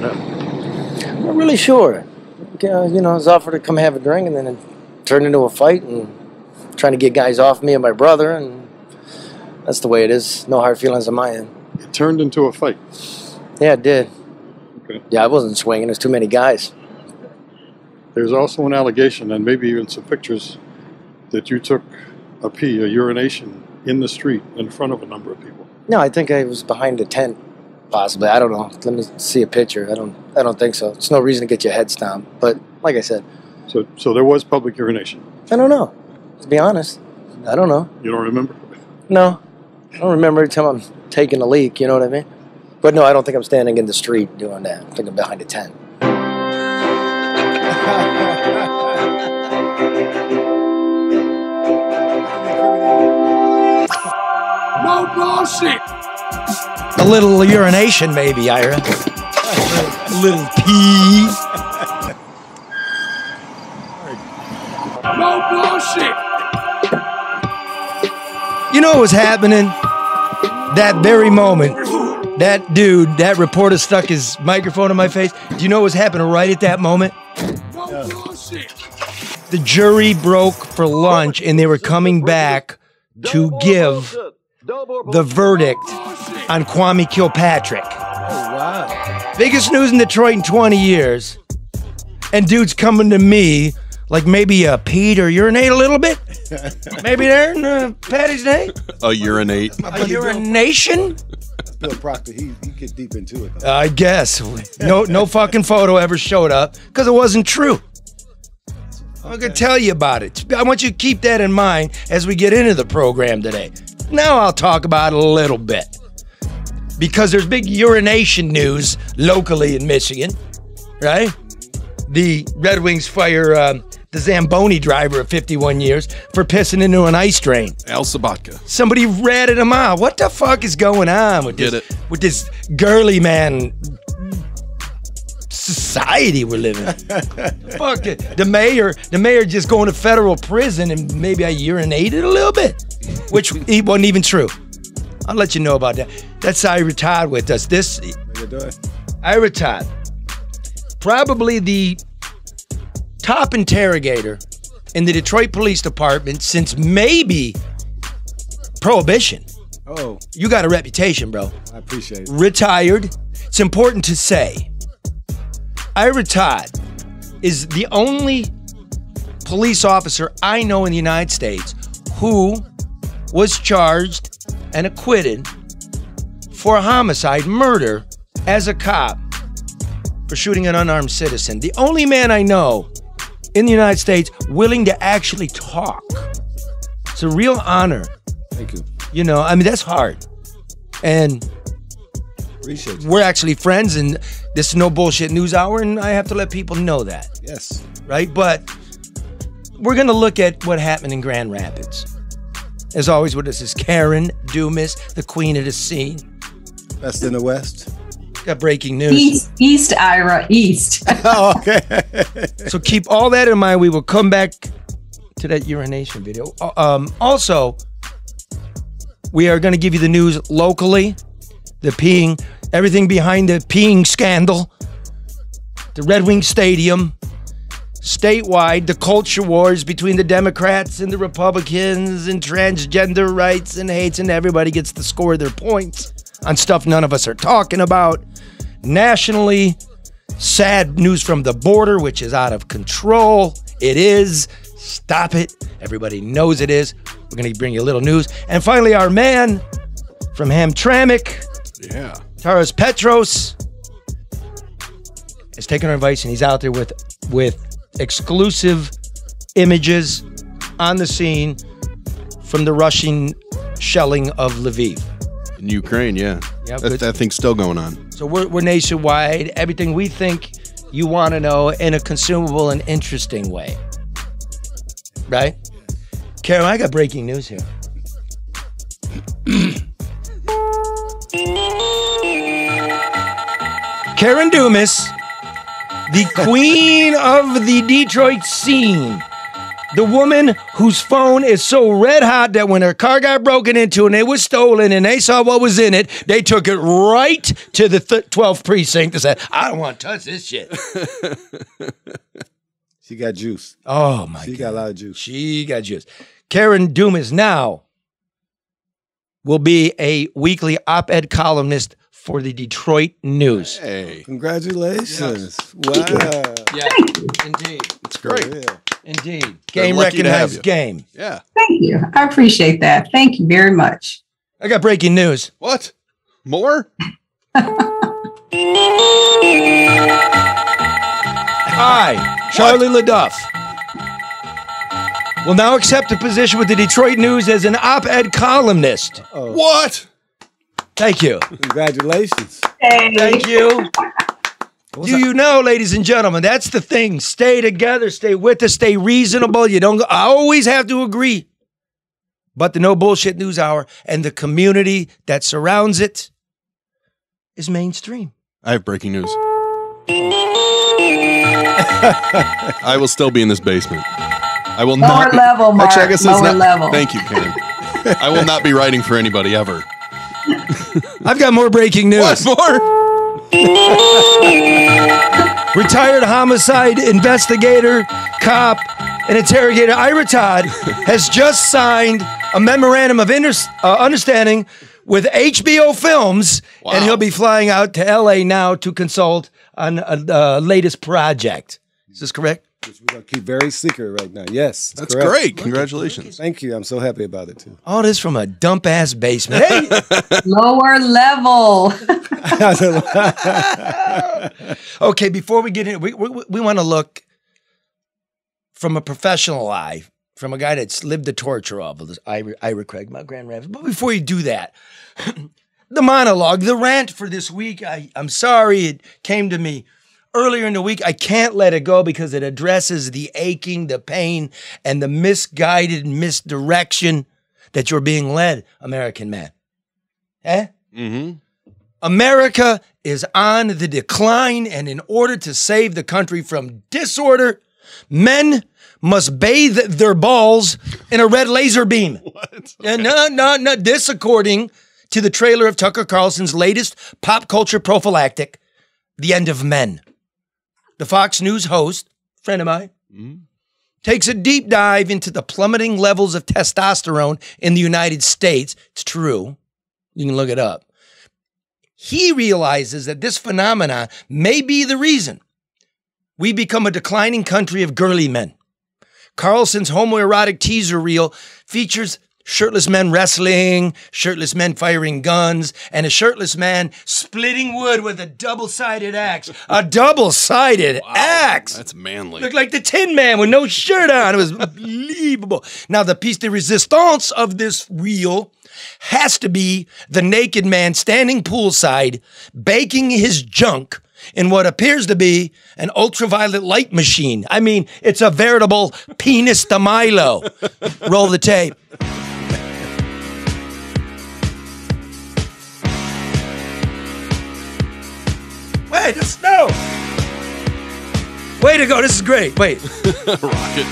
What happened? I'm not really sure. Uh, you know, I was offered to come have a drink, and then it turned into a fight, and trying to get guys off me and my brother, and that's the way it is. No hard feelings on my end. It turned into a fight. Yeah, it did. Okay. Yeah, I wasn't swinging. There's too many guys. There's also an allegation, and maybe even some pictures, that you took a pee, a urination, in the street in front of a number of people. No, I think I was behind a tent, possibly. I don't know. Let me see a picture. I don't. I don't think so. It's no reason to get your head stomped. But like I said, So, so there was public urination. I don't know. To be honest, I don't know. You don't remember? No, I don't remember every time I'm taking a leak. You know what I mean? But no, I don't think I'm standing in the street doing that. I think I'm behind a tent. No bullshit. A little urination, maybe, Ira. A little pee. No bullshit. You know what was happening? That very moment, that dude, that reporter stuck his microphone in my face. Do you know what was happening right at that moment? No bullshit. The jury broke for lunch and they were coming back to give the verdict on Kwame Kilpatrick. Wow. Biggest news in Detroit in 20 years. And dude's coming to me like maybe a peed or urinate a little bit. maybe there in uh, Patty's day. A urinate. A urination? Bill Proctor, he, he get deep into it. Though. I guess. No no fucking photo ever showed up because it wasn't true. I'm gonna tell you about it. I want you to keep that in mind as we get into the program today. Now I'll talk about it a little bit. Because there's big urination news locally in Michigan, right? The Red Wings fire um, the Zamboni driver of 51 years for pissing into an ice drain. Al Sobotka. Somebody ratted him out. What the fuck is going on with Get this? it. With this girly man society we're living. in. fuck it. The mayor, the mayor just going to federal prison and maybe I urinated a little bit, which it wasn't even true. I'll let you know about that. That's Ira retired with us. This How? Ira Todd, probably the top interrogator in the Detroit Police Department since maybe Prohibition. Oh, You got a reputation, bro. I appreciate it. Retired. It's important to say. Ira Todd is the only police officer I know in the United States who was charged and acquitted for a homicide, murder, as a cop for shooting an unarmed citizen. The only man I know in the United States willing to actually talk. It's a real honor. Thank you. You know, I mean, that's hard. And Appreciate we're actually friends, and this is no bullshit news hour, and I have to let people know that, Yes. right? But we're gonna look at what happened in Grand Rapids. As always, with us is Karen Dumas, the queen of the scene. Best in the West. Got breaking news. East, East Ira, East. oh, okay. So keep all that in mind. We will come back to that urination video. Uh, Um, also, we are going to give you the news locally, the peeing, everything behind the peeing scandal, the Red Wing Stadium, statewide, the culture wars between the Democrats and the Republicans, and transgender rights and hates, and everybody gets to score their points on stuff none of us are talking about. Nationally, sad news from the border, which is out of control. It is. Stop it. Everybody knows it is. We're going to bring you a little news. And finally, our man from Hamtramck, Yeah. Taras Petros, is taking our advice and he's out there with with exclusive images on the scene from the Russian shelling of Lviv. In Ukraine, yeah. Yeah, that, good. that thing's still going on. So we're, we're nationwide. Everything we think you want to know in a consumable and interesting way. Right? Karen, I got breaking news here. Karen Dumas, the queen of the Detroit scene, The woman whose phone is so red hot that when her car got broken into and it was stolen and they saw what was in it, they took it right to the th- 12th precinct and said, I don't want to touch this shit. She got juice. Oh my She God. She got a lot of juice. She got juice. Karen Dumas now will be a weekly op ed columnist for the Detroit News. Hey, Congratulations. Wow. Yeah, indeed. it's great. Yeah. Indeed. Game lucky to have recognized game. Yeah. Thank you. I appreciate that. Thank you very much. I got breaking news. What? More? I, Charlie LeDuff, will now accept a position with the Detroit News as an op ed columnist. What? Thank you. Congratulations. Thank you. Do you know, ladies and gentlemen, that's the thing. Stay together, stay with us, stay reasonable. You don't I always have to agree. But the no bullshit news hour and the community that surrounds it is mainstream. I have breaking news. I will still be in this basement. I will Lower not. Be, level, Mark. Actually, I guess it's Lower not. level. Thank you, Karen. I will not be writing for anybody ever. I've got more breaking news. What more? Retired homicide investigator, cop, and interrogator Ira Todd has just signed a memorandum of inter- uh, understanding with HBO Films, Wow. and he'll be flying out to LA now to consult on a uh, latest project. Is this correct? Which we're gonna keep very secret right now. Yes. That's correct. great. Congratulations. Thank you. I'm so happy about it too. All this from a dump ass basement. Hey, Lower level. okay, before we get in, we, we, we want to look from a professional eye, from a guy that's lived the torture of this Ira, Ira Craig, my grand rabbit. But before you do that, the monologue, the rant for this week, I, I'm sorry it came to me earlier in the week. I can't let it go because it addresses the aching, the pain, and the misguided misdirection that you're being led, American man. Eh? Mm-hmm. America is on the decline, and in order to save the country from disorder, men must bathe their balls in a red laser beam. What? no, no, no. This, according to the trailer of Tucker Carlson's latest pop culture prophylactic, The End of Men. The Fox News host, friend of mine, mm-hmm. takes a deep dive into the plummeting levels of testosterone in the United States. It's true. You can look it up he realizes that this phenomenon may be the reason we become a declining country of girly men. Carlson's homoerotic teaser reel features shirtless men wrestling, shirtless men firing guns, and a shirtless man splitting wood with a double sided axe. A double sided axe! That's manly. Looked like the Tin Man with no shirt on. It was unbelievable. Now, the piece de resistance of this reel has to be the naked man standing poolside, baking his junk in what appears to be an ultraviolet light machine. I mean, it's a veritable penis de Milo. Roll the tape. Wait, it's no. Way to go. This is great. Wait. Rocket.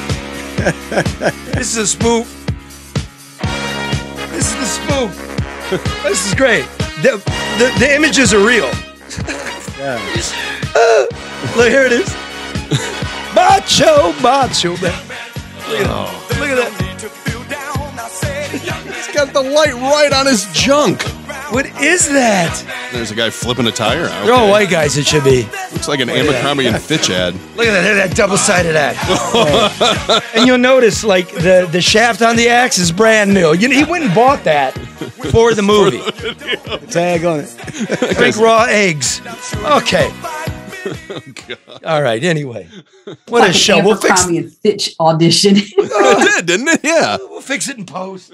This is a spoof. This is the spoof. this is great. The, the, the images are real. Yeah. Look, here it is. Macho, macho, man. Look at that. Look at that. He's got the light right on his junk. What is that? There's a guy flipping a tire out. They're all white guys, it should be. Looks like an Abercrombie and Fitch ad. Look at that, look at that double-sided axe. and you'll notice, like, the, the shaft on the axe is brand new. You know, he went and bought that for the movie. Tag on it. Drink raw eggs. Okay. All right, anyway. What a show. We'll fix, Abercrombie and Fitch audition. it did, didn't it? Yeah. we'll fix it in post.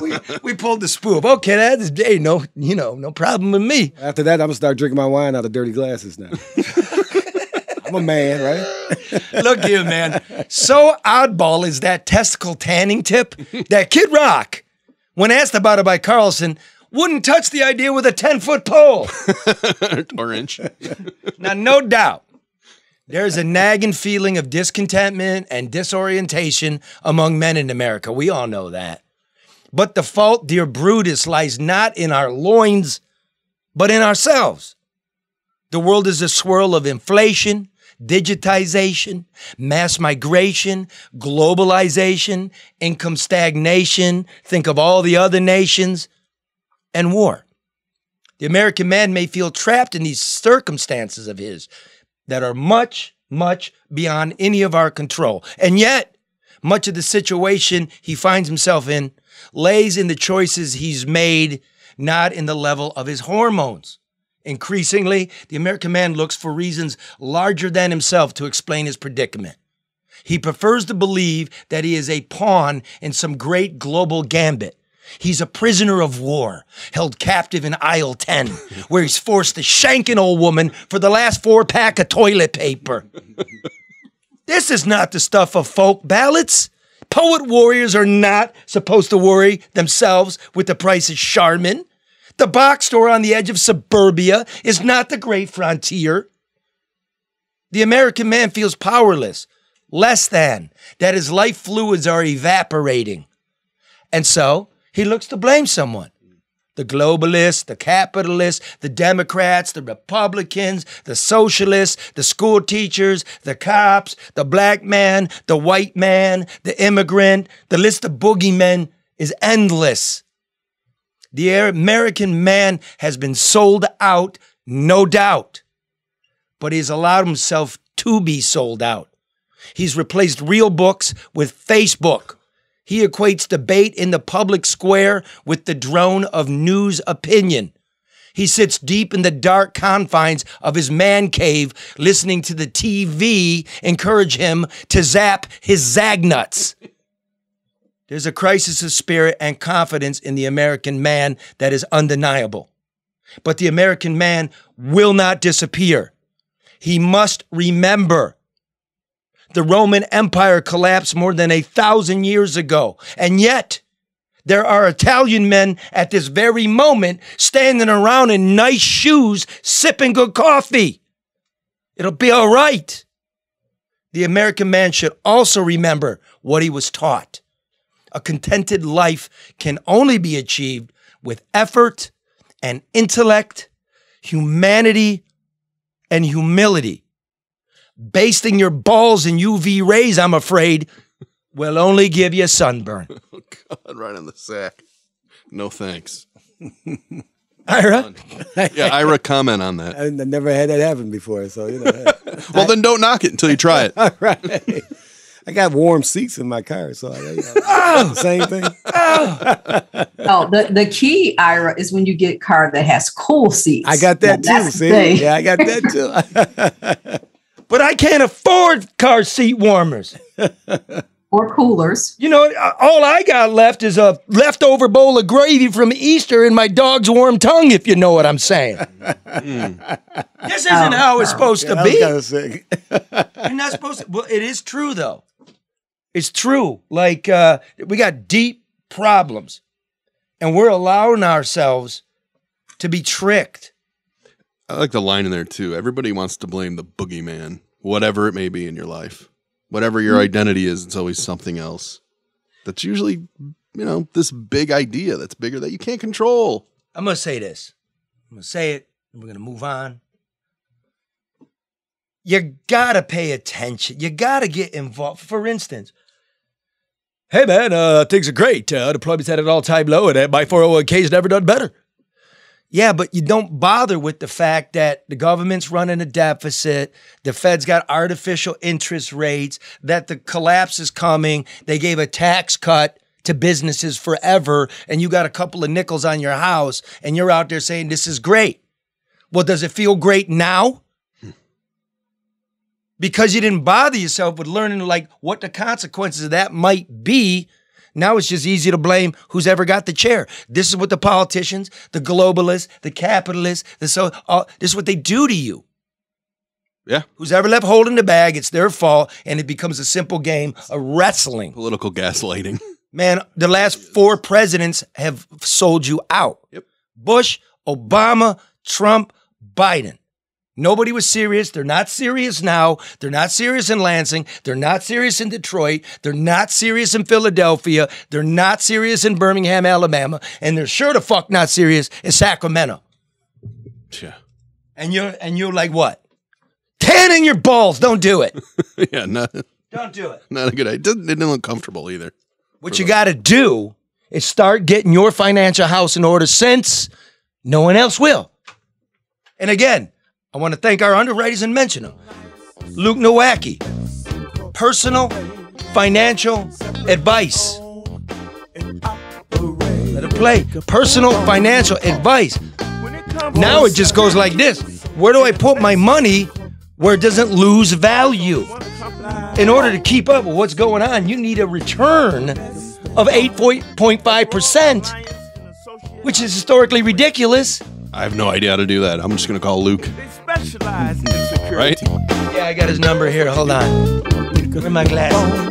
we, we pulled the spoof. Okay, that is, hey, no, you know, no problem with me. After that, I'm gonna start drinking my wine out of dirty glasses now. I'm a man, right? Look here, man. So oddball is that testicle tanning tip that Kid Rock, when asked about it by Carlson, wouldn't touch the idea with a 10 foot pole. Orange. Now, no doubt, There's a nagging feeling of discontentment and disorientation among men in America. We all know that. But the fault, dear Brutus, lies not in our loins, but in ourselves. The world is a swirl of inflation, digitization, mass migration, globalization, income stagnation. Think of all the other nations and war. The American man may feel trapped in these circumstances of his that are much, much beyond any of our control. And yet, much of the situation he finds himself in lays in the choices he's made, not in the level of his hormones. Increasingly, the American man looks for reasons larger than himself to explain his predicament. He prefers to believe that he is a pawn in some great global gambit. He's a prisoner of war, held captive in aisle 10, where he's forced to shank an old woman for the last four pack of toilet paper. this is not the stuff of folk ballads. Poet warriors are not supposed to worry themselves with the price of Charmin. The box store on the edge of suburbia is not the great frontier. The American man feels powerless, less than, that his life fluids are evaporating. And so he looks to blame someone. The globalists, the capitalists, the Democrats, the Republicans, the socialists, the school teachers, the cops, the black man, the white man, the immigrant. The list of boogeymen is endless. The American man has been sold out, no doubt, but he's allowed himself to be sold out. He's replaced real books with Facebook. He equates debate in the public square with the drone of news opinion. He sits deep in the dark confines of his man cave, listening to the TV encourage him to zap his zagnuts. There's a crisis of spirit and confidence in the American man that is undeniable. But the American man will not disappear. He must remember the Roman Empire collapsed more than a thousand years ago. And yet, there are Italian men at this very moment standing around in nice shoes, sipping good coffee. It'll be all right. The American man should also remember what he was taught. A contented life can only be achieved with effort and intellect, humanity and humility. Basting your balls in UV rays, I'm afraid, will only give you sunburn. Oh, God, right on the sack. No thanks. Ira? Yeah, Ira, comment on that. I, I never had that happen before, so you know. hey. Well, then don't knock it until you try it. All right. I got warm seats in my car, so I, you know, the oh! same thing. Oh, the, the key, Ira, is when you get a car that has cool seats. I got that Now, too. See, yeah, I got that too. But I can't afford car seat warmers. Or coolers. You know, all I got left is a leftover bowl of gravy from Easter and my dog's warm tongue, if you know what I'm saying. This isn't how it's supposed to be. kind of. You're not supposed to. Well, it is true though. It's true. Like uh, we got deep problems, and we're allowing ourselves to be tricked. I like the line in there too. Everybody wants to blame the boogeyman, whatever it may be in your life. Whatever your identity is, it's always something else. That's usually, you know, this big idea that's bigger that you can't control. I'm gonna say this. I'm gonna say it. And we're gonna move on. You gotta pay attention. You gotta get involved. For instance, hey man, uh, things are great. Uh, deployment's at an all-time low, and my 401k's never done better. Yeah, but you don't bother with the fact that the government's running a deficit, the Fed's got artificial interest rates, that the collapse is coming. They gave a tax cut to businesses forever, and you got a couple of nickels on your house, and you're out there saying this is great. Well, does it feel great now? Because you didn't bother yourself with learning like what the consequences of that might be. Now it's just easy to blame who's ever got the chair. This is what the politicians, the globalists, the capitalists, the so uh, this is what they do to you. Yeah. Who's ever left holding the bag, it's their fault, and it becomes a simple game of wrestling. Political gaslighting. Man, the last four presidents have sold you out. Yep. Bush, Obama, Trump, Biden. Nobody was serious. They're not serious now. They're not serious in Lansing. They're not serious in Detroit. They're not serious in Philadelphia. They're not serious in Birmingham, Alabama. And they're sure to fuck not serious in Sacramento. Yeah. And you're and you're like what? Tanning your balls. Don't do it. yeah, not Don't do it. not a good idea. It didn't, it didn't look comfortable either. What you got to do is start getting your financial house in order since no one else will. And again, I want to thank our underwriters and mention them. Luke Nowacki, personal financial advice. Let it play. Personal financial advice. Now it just goes like this Where do I put my money where it doesn't lose value? In order to keep up with what's going on, you need a return of 8.5%, which is historically ridiculous. I have no idea how to do that. I'm just gonna call Luke. Right? Yeah, I got his number here. Hold on. Where are my glasses?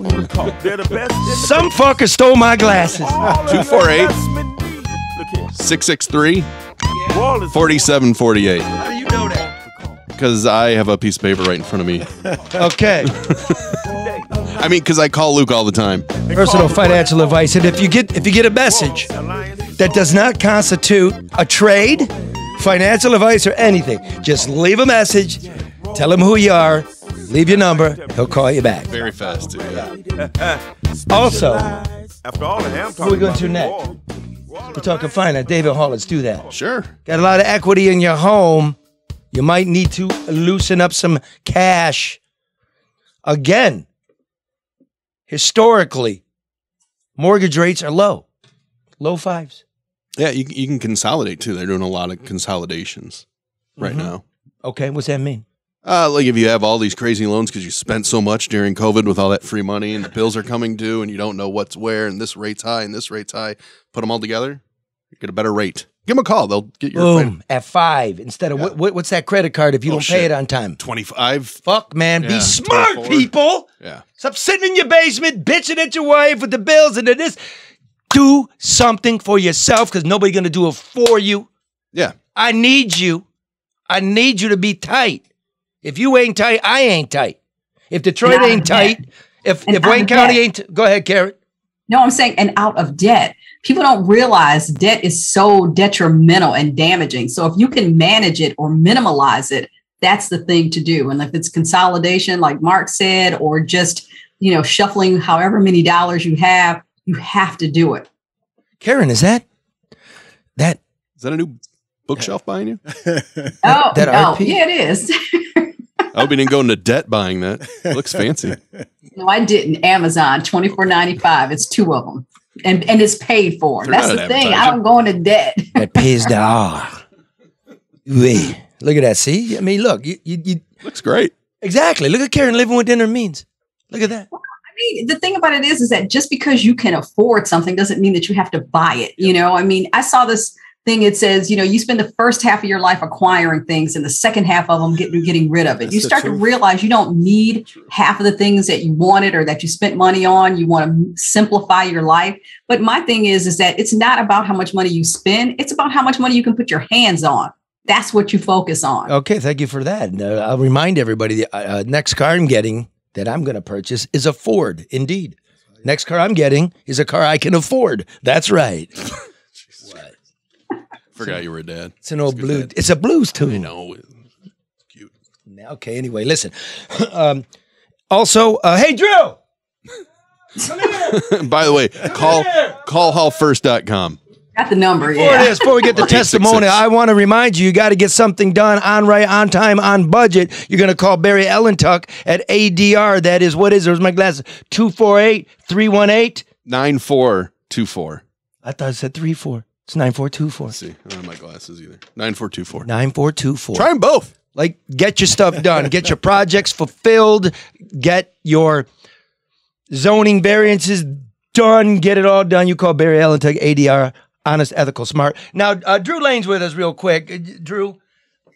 Some fucker stole my glasses. 248 663 4748. How do you know that? Because I have a piece of paper right in front of me. Okay. I mean, because I call Luke all the time. Personal financial advice. And if you get if you get a message that does not constitute a trade, financial advice, or anything, just leave a message. Tell him who you are. Leave your number. He'll call you back. Very fast, too. Yeah. Also, After all the ham who are we going to next? We're talking finance. David Hall, let's do that. Sure. Got a lot of equity in your home. You might need to loosen up some cash. Again, historically, mortgage rates are low, low fives. Yeah, you, you can consolidate too. They're doing a lot of consolidations right Mhm. now. Okay, what's that mean? Uh, like if you have all these crazy loans because you spent so much during COVID with all that free money and the bills are coming due and you don't know what's where and this rate's high and this rate's high, put them all together, you get a better rate. Give them a call. They'll get your Boom, at five instead of what, what, what's that credit card if you Oh, don't pay it on time? 25. Fuck, man, be smart, 24. people. Yeah. Stop sitting in your basement bitching at your wife with the bills and the this. Do something for yourself because nobody's gonna do it for you. Yeah. I need you. I need you to be tight. If you ain't tight, I ain't tight. If Detroit Not ain't tight, if And if Wayne of County debt. ain't, go ahead, Karen. No, I'm saying, and out of debt. People don't realize debt is so detrimental and damaging. So if you can manage it or minimalize it, that's the thing to do. And if it's consolidation, like Mark said, or just, you know, shuffling however many dollars you have, you have to do it. Karen, is that that Is that a new bookshelf behind you? Oh, that oh RP? yeah, it is. I hope you didn't go into debt buying that. looks fancy. no, I didn't. Amazon, twenty four ninety five. It's two of them. And, and it's paid for. They're That's the thing. I advertisement. don't go into debt. that pays the ah. Oui. Look at that. See? I mean, look, you, you, you Looks great. exactly. Look at Karen living what dinner means. Look at that. I mean, the thing about it is, is that just because you can afford something doesn't mean that you have to buy it. You know, I mean, I saw this thing. It says, you know, you spend the first half of your life acquiring things, and the second half of them getting getting rid of it. That's you start to realize you don't need half of the things that you wanted or that you spent money on. You want to simplify your life. But my thing is, is that it's not about how much money you spend. It's about how much money you can put your hands on. That's what you focus on. Okay, thank you for that. Uh, I'll remind everybody the uh, uh, next car I'm getting that I'm going to purchase is a Ford. Indeed. Next car I'm getting is a car I can afford. That's right. What? Forgot you were a dad. It's an old It's a blue. dad. It's a blues I tune. know. Okay. Anyway, listen. um, also, uh, hey Drew. Come here. By the way, call here. callhallfirst.com. Got the number. Before Yeah. this, before we get the 866. testimony, I want to remind you, you got to get something done on right, on time, on budget. You're going to call Barry Ellentuck at ADR. That is, what is, there's my glasses, 248 318. 9424. I thought it said 34. It's 9424. Let's see. I don't have my glasses either. 9424. 9424. Try them both. Like, get your stuff done, get your projects fulfilled, get your zoning variances done, get it all done. You call Barry Ellentuck, ADR, honest, ethical, smart. Now, uh, Drew Lane's with us real quick. Uh, Drew,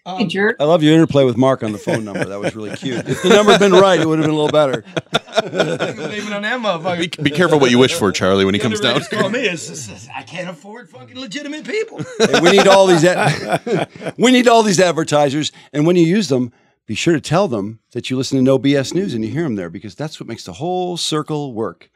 Hey, jerk. I love your interplay with Mark on the phone number. That was really cute. If the number had been right, it would have been a little better. Blaming on that motherfucker. Be, be careful what you wish for, Charlie, when he comes down. Call me. It's, it's- it's- I can't afford fucking legitimate people. Hey, we need all these. Ad- we need all these advertisers, and when you use them, be sure to tell them that you listen to No BS News and you hear them there because that's what makes the whole circle work.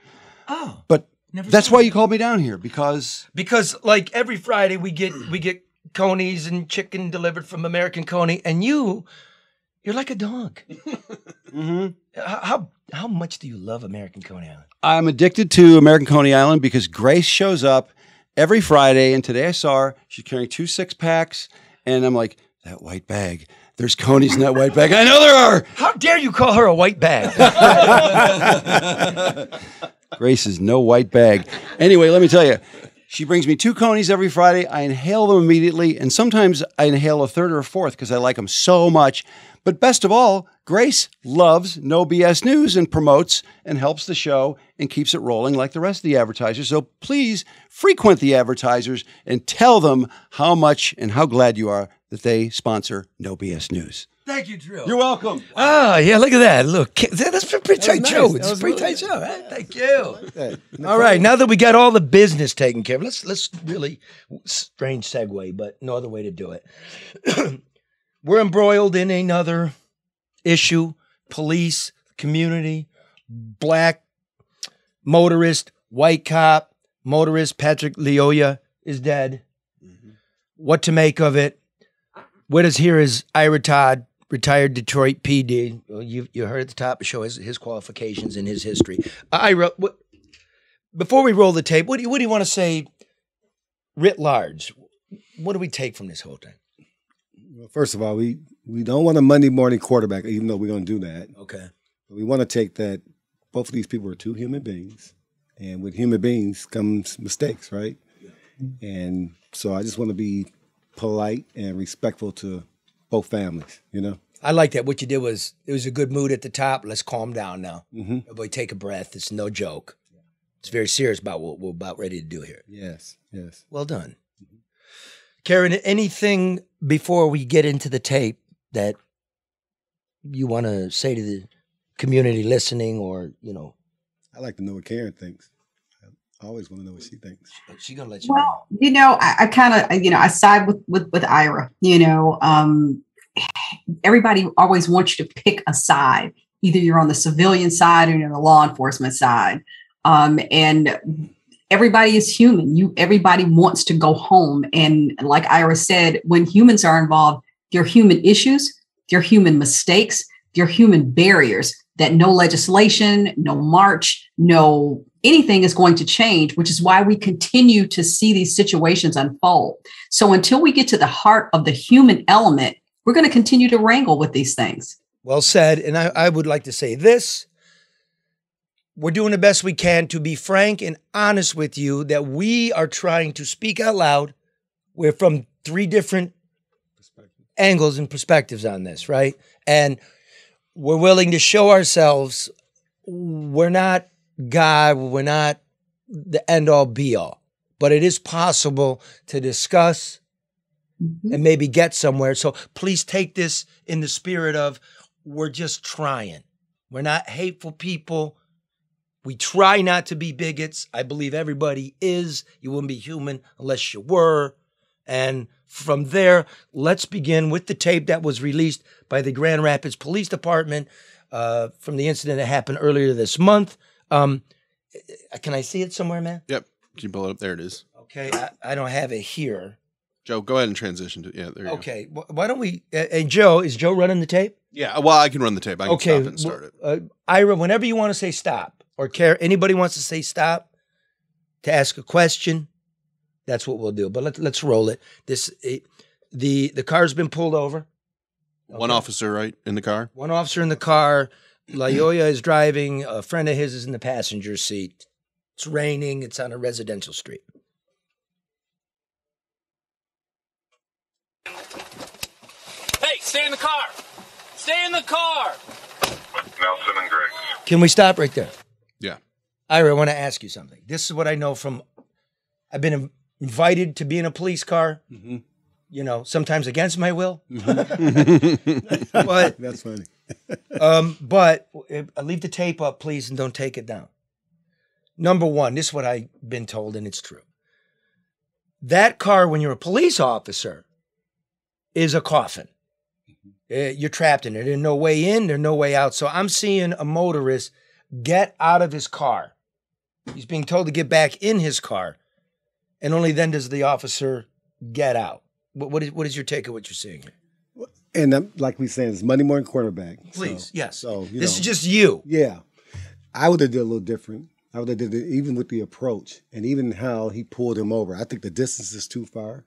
Oh, But Never that's why you called me down here because because like every Friday we get we get conies and chicken delivered from American Coney, and you, you're like a dog. Mhm. How how, how much do you love American Coney Island? I'm addicted to American Coney Island because Grace shows up every Friday, and today I saw her. She's carrying two six packs, and I'm like, that white bag. There's conies in that white bag. I know there are. How dare you call her a white bag? Grace is no white bag. Anyway, let me tell you, she brings me two conies every Friday. I inhale them immediately, and sometimes I inhale a third or a fourth because I like them so much. But best of all, Grace loves No BS News and promotes and helps the show and keeps it rolling like the rest of the advertisers. So please frequent the advertisers and tell them how much and how glad you are that they sponsor No BS News. Thank you, Drew. You're welcome. Ah, yeah, look at that. Look, that's a pretty tight nice. show. That It's a pretty really tight show. huh? Thank you. Yeah. All right, now that we got all the business taken care of, let's let's really strange segue, but no other way to do it. We're embroiled in another issue: police, community, black motorist, white cop, motorist Patrick Lyoya is dead. What to make of it? What is here is Ira Todd, retired Detroit PD. Well, you you heard at the top of the show his, his qualifications and his history. Ira, what, before we roll the tape, what do you what do you want to say, writ large? What do we take from this whole thing? Well, first of all, we we don't want a Monday morning quarterback, even though we're going to do that. Okay. But we want to take that both of these people are two human beings, and with human beings comes mistakes, right? And so I just want to be polite and respectful to both families. You know. I like that. What you did was it was a good mood at the top. Let's calm down now. Mm-hmm. Everybody take a breath. It's no joke. It's very serious about what we're about ready to do here. Yes. Yes. Well done. Karen, anything before we get into the tape that you want to say to the community listening or, you know, I like to know what Karen thinks. I always want to know what she thinks. she's going to let you know. Well, you know, I, I kind of, you know, I side with, with, with Ira, you know, um, everybody always wants you to pick a side. Either you're on the civilian side or you're on the law enforcement side. Um, and everybody is human. You, everybody wants to go home. And like Ira said, when humans are involved, there are human issues, there are human mistakes, there are human barriers that no legislation, no march, no anything is going to change, which is why we continue to see these situations unfold. So until we get to the heart of the human element, we're going to continue to wrangle with these things. Well said. And I, I would like to say this. We're doing the best we can to be frank and honest with you that we are trying to speak out loud. We're from three different angles and perspectives on this, right? And we're willing to show ourselves. We're not God, we're not the end all be all, but it is possible to discuss and maybe get somewhere. So please take this in the spirit of we're just trying. We're not hateful people. We try not to be bigots. I believe everybody is. You wouldn't be human unless you were. And from there, let's begin with the tape that was released by the Grand Rapids Police Department uh, from the incident that happened earlier this month. Um, can I see it somewhere, man? Yep. Can you pull it up? There it is. Okay, I, I don't have it here. Joe, go ahead and transition to yeah. There you go. Okay, wh- why don't we? Uh, and Joe, is Joe running the tape? Yeah. Well, I can run the tape. I can okay, stop and start it. Uh, Ira, whenever you want to say stop or care, anybody wants to say stop to ask a question, that's what we'll do. But let's let's roll it. This it, the the car's been pulled over. One officer, right, in the car. One officer in the car. Lyoya is driving. A friend of his is in the passenger seat. It's raining. It's on a residential street. Hey, stay in the car! Stay in the car! Nelson and Griggs. Can we stop right there? Yeah. Ira, I want to ask you something. This is what I know from. I've been invited to be in a police car you know, sometimes against my will. Mm-hmm. but That's funny. Um, but uh, leave the tape up, please, and don't take it down. Number one, this is what I've been told, and it's true. That car, when you're a police officer, is a coffin. Uh, You're trapped in it. There's no way in, there's no way out. So I'm seeing a motorist get out of his car. He's being told to get back in his car, and only then does the officer get out. What, what, is, what is your take of what you're seeing here? And like we saying, it's money more than quarterback. Please, So- yes. So this know, is just you. Yeah, I would have did a little different. I would have did it even with the approach and even how he pulled him over. I think the distance is too far.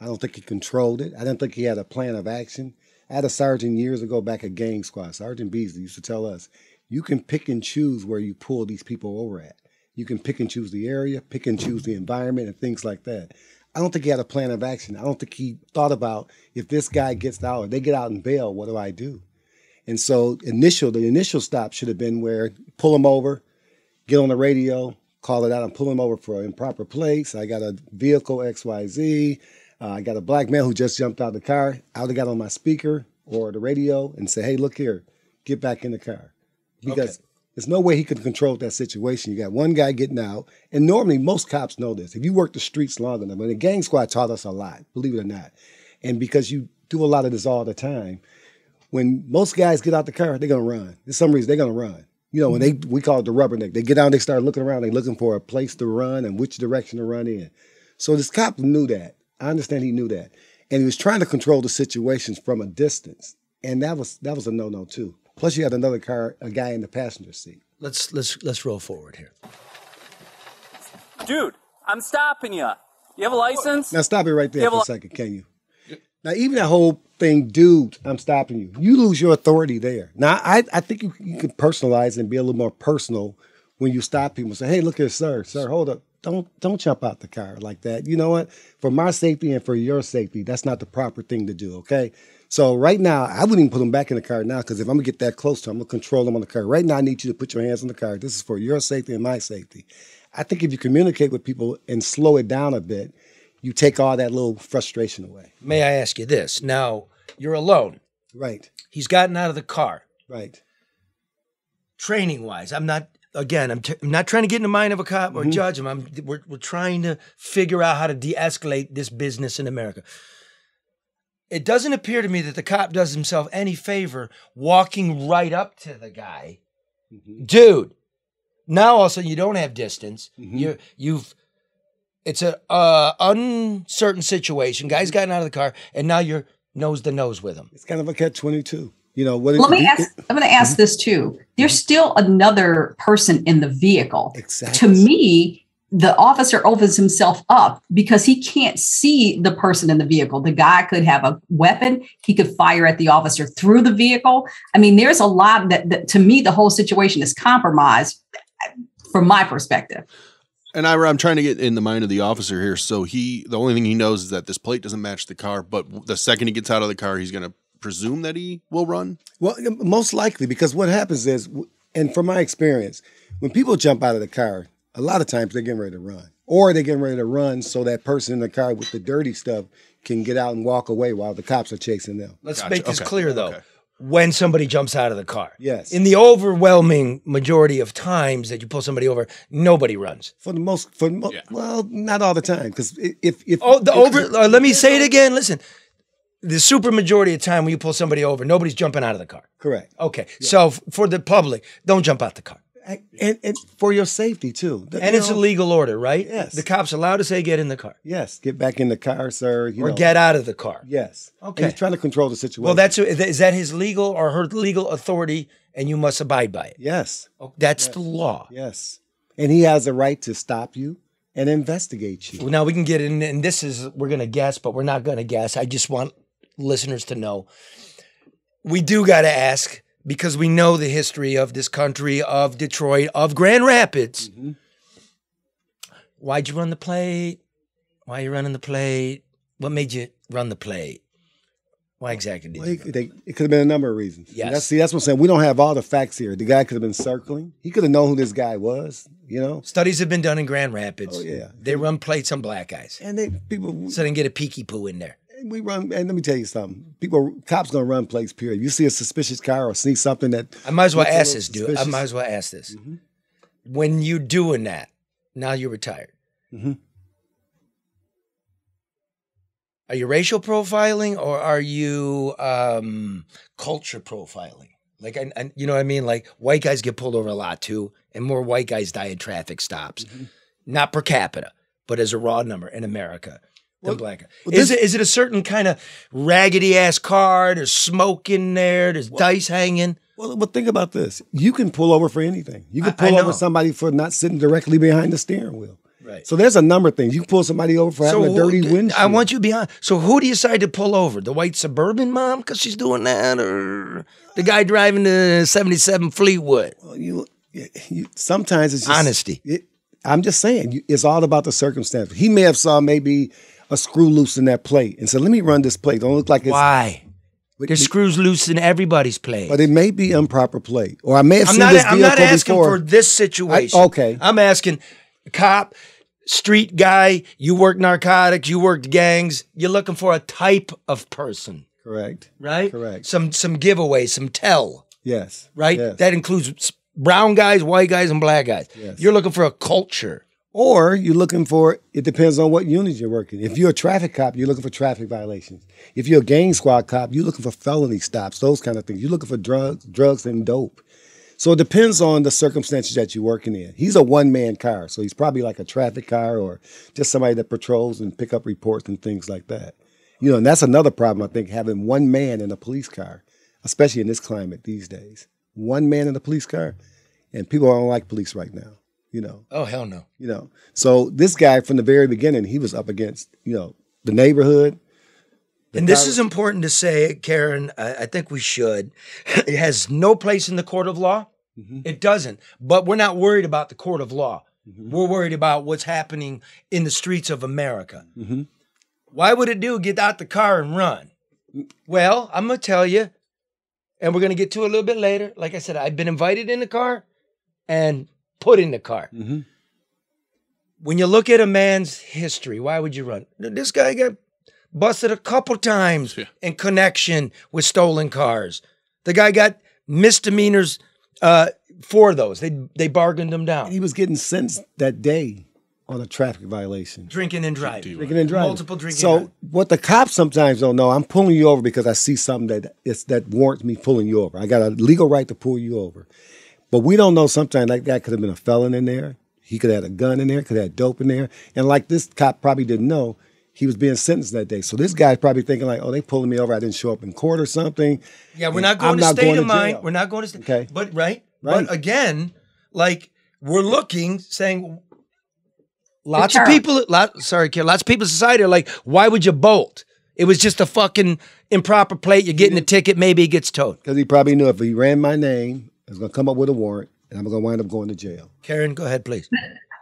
I don't think he controlled it. I don't think he had a plan of action. I had a sergeant years ago back at Gang Squad. Sergeant Beasley used to tell us, you can pick and choose where you pull these people over at. You can pick and choose the area, pick and choose the environment, and things like that. I don't think he had a plan of action. I don't think he thought about if this guy gets out or they get out in bail, what do I do? And so initial the initial stop should have been where pull him over, get on the radio, call it out. and pull him over for improper place. I got a vehicle XYZ. Uh, I got a black man who just jumped out of the car. I would have got on my speaker or the radio and say, hey, look here, get back in the car. Because there's no way he could control that situation. You got one guy getting out, and normally most cops know this. If you work the streets long enough, and the gang squad taught us a lot, believe it or not. And because you do a lot of this all the time, when most guys get out the car, they're gonna run. For some reason, they're gonna run. You know, when they we call it the rubberneck. They get out, they start looking around, they looking for a place to run and which direction to run in. So this cop knew that. I understand he knew that, and he was trying to control the situations from a distance, and that was that was a no no too. Plus, you had another car, a guy in the passenger seat. Let's let's let's roll forward here. Dude, I'm stopping you. You have a license? Now stop it right there for well- a second, can you? Now even that whole thing, dude, I'm stopping you. You lose your authority there. Now I, I think you, you can personalize and be a little more personal when you stop people and say, hey, look here, sir, sir, hold up. Don't don't jump out the car like that. You know what? For my safety and for your safety, that's not the proper thing to do, okay? So right now, I wouldn't even put him back in the car now because if I'm gonna get that close to him, I'm gonna control him on the car. Right now, I need you to put your hands on the car. This is for your safety and my safety. I think if you communicate with people and slow it down a bit, you take all that little frustration away. May I ask you this? Now you're alone. Right. He's gotten out of the car. Right. Training wise, I'm not. Again, I'm, t- I'm not trying to get in the mind of a cop or Mhm. judge him. I'm we're, we're trying to figure out how to de-escalate this business in America. It doesn't appear to me that the cop does himself any favor walking right up to the guy, mm-hmm. dude. Now all of a sudden you don't have distance. Mm-hmm. You you've it's a uh, uncertain situation. Guy's mm-hmm. gotten out of the car, and now you're nose to nose with him. It's kind of a catch twenty two. You know what? Let me it- ask. I'm going to ask this too. There's still another person in the vehicle. Exactly. To me, the officer opens himself up because he can't see the person in the vehicle. The guy could have a weapon. He could fire at the officer through the vehicle. I mean, there's a lot that, that to me, the whole situation is compromised from my perspective. And I, I'm trying to get in the mind of the officer here. So he, the only thing he knows is that this plate doesn't match the car. But the second he gets out of the car, he's going to presume that he will run. Well, most likely because what happens is, and from my experience, when people jump out of the car, a lot of times they're getting ready to run, or they're getting ready to run so that person in the car with the dirty stuff can get out and walk away while the cops are chasing them. Let's make this clear though. When somebody jumps out of the car. Yes. In the overwhelming majority of times that you pull somebody over, nobody runs. For the most, for the mo- well, not all the time, because if if Oh, the if- over. uh, let me say it again. Listen, the super majority of time when you pull somebody over, nobody's jumping out of the car. correct, Okay, so f- for the public, don't jump out the car. And and for your safety too, And it's a legal order, right? Yes. The cop's allowed to say get in the car Yes, get back in the car, sir. You or know. get out of the car. Yes. Okay. And he's trying to control the situation. Well, that's is that his legal or her legal authority, and you must abide by it. yes, Oh, That's the law. yes, and he has a right to stop you and investigate you. Well, now we can get in, and this is we're gonna guess, but we're not gonna guess. I just want listeners to know. We do got to ask because we know the history of this country, of Detroit, of Grand Rapids. Mm-hmm. Why'd you run the plate? Why are you running the plate? What made you run the plate? Why exactly did Well, you? he- they- it could have been a number of reasons. Yes. That's, see, that's what I'm saying. We don't have all the facts here. The guy could have been circling. He could have known who this guy was, you know? Studies have been done in Grand Rapids. Oh, yeah. They run plates on black guys. And they people So they can get a peeky poo in there. We run, and let me tell you something. People, cops gonna run plates. Period. You see a suspicious car or see something that I might as well ask this, dude. I might as well ask this. When you doing that, now you're retired. Mhm. Are you racial profiling or are you um, culture profiling? Like, I, I- you know what I mean? Like, white guys get pulled over a lot too, and more white guys die in traffic stops, Mm-hmm. not per capita, but as a raw number in America. Than Well- black. well, is it is it a certain kind of raggedy ass car? There's smoke in there. There's dice hanging. Well, but think about this. You can pull over for anything. You can I- I pull over know. somebody for not sitting directly behind the steering wheel. Right. So there's a number of things. You can pull somebody over for having a who- dirty windshield. I want you to be honest. So who do you decide to pull over? The white suburban mom because she's doing that, or the guy driving the '77 Fleetwood? Well, you, you sometimes it's just, Honesty. It, I'm just saying, it's all about the circumstance. He may have saw maybe a screw loose in that plate and said, "Let me run this plate. Don't look like it's." Why? There's screws loose in everybody's plate. But it may be improper plate, or I may have I'm seen not. this I'm vehicle not asking before. for this situation. okay. I'm asking cop, street guy. You work narcotics. You worked gangs. You're looking for a type of person, Correct. right? Correct. Some some giveaway, some tell, Yes. right? Yes. That includes brown guys, white guys, and black guys. Yes. You're looking for a culture. Or you're looking for, it depends on what unit you're working. If you're a traffic cop, you're looking for traffic violations. If you're a gang squad cop, you're looking for felony stops, those kind of things. You're looking for drugs, drugs and dope. So it depends on the circumstances that you're working in. He's a one man car, so he's probably like a traffic car or just somebody that patrols and pick up reports and things like that. You know, and that's another problem I think having one man in a police car, especially in this climate these days. One man in a police car, and people don't like police right now. You know, Oh hell no. you know. So this guy from the very beginning, he was up against, you know, the neighborhood. the And this is important to say, Karen. I, I think we should. It has no place in the court of law. Mm-hmm. It doesn't. But we're not worried about the court of law. We're worried about what's happening in the streets of America. Mm-hmm. Why would it do get out the car and run? Well, I'm gonna tell you, and we're gonna get to a little bit later. Like I said, I've been invited in the car and put in the car. Mm-hmm. When you look at a man's history, why would you run? This guy got busted a couple times Yeah. in connection with stolen cars. The guy got misdemeanors uh, for those. They they bargained them And down. he was getting sentenced that day on a traffic violation. Drinking and driving. Drinking and driving. Multiple drinking So what the cops sometimes don't know, I'm pulling you over because I see something that it's that warrants me pulling you over. I got a legal right to pull you over. But we don't know sometimes like that could have been a felon in there. He could have had a gun in there, could have had dope in there. And like this cop probably didn't know, he was being sentenced that day. So this guy's probably thinking like, oh, they pulling me over. I didn't show up in court or something. Yeah, we're And not going I'm to state going of to mind. We're not going to state. Okay. But right, Right. But again, like we're looking, saying lots of people. Lot, sorry, Karen. Lots of people in society are like, why would you bolt? It was just a fucking improper plate. You're getting a ticket. Maybe it gets towed. Because he probably knew if he ran my name, I was going to come up with a warrant and I'm going to wind up going to jail. Karen, go ahead, please.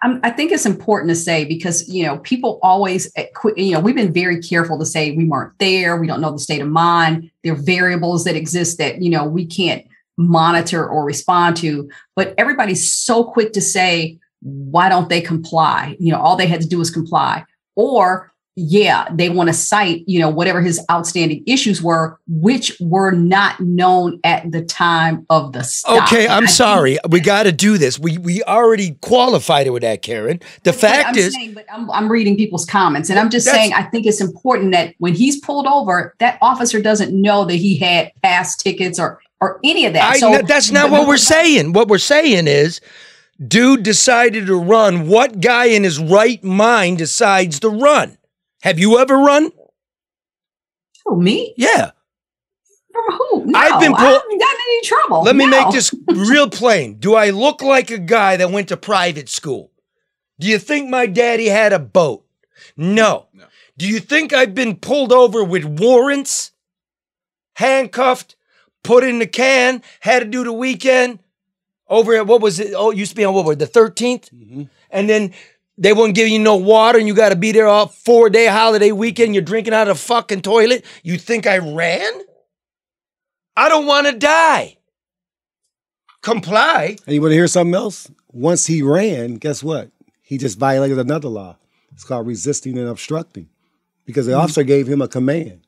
Um, I think it's important to say because you know people always eh, you know we've been very careful to say we weren't there we don't know the state of mind there are variables that exist that you know we can't monitor or respond to but everybody's so quick to say why don't they comply you know all they had to do was comply or yeah they want to cite you know whatever his outstanding issues were which were not known at the time of the stop. Okay, I'm I sorry. We got to do this. We we already qualified it with that, Karen. The fact I'm is, saying, but I'm, I'm reading people's comments, and I'm just saying, I think it's important that when he's pulled over, that officer doesn't know that he had past tickets or or any of that. I, so that's not what we're saying. What we're saying is, dude decided to run. What guy in his right mind decides to run? Have you ever run? Who, me? Yeah. From who? No, I've been I haven't gotten any trouble. Let me make this real plain. Do I look like a guy that went to private school? Do you think my daddy had a boat? No. No. Do you think I've been pulled over with warrants, handcuffed, put in the can, had to do the weekend over at what was it? Oh, it used to be on what was it, the 13th? Mm-hmm. And then they won't give you no water and you got to be there all four day holiday weekend. You're drinking out of a fucking toilet. You think I ran? I don't want to die. Comply. And you want to hear something else? Once he ran, guess what? He just violated another law. It's called resisting and obstructing. because the mm. officer gave him a command.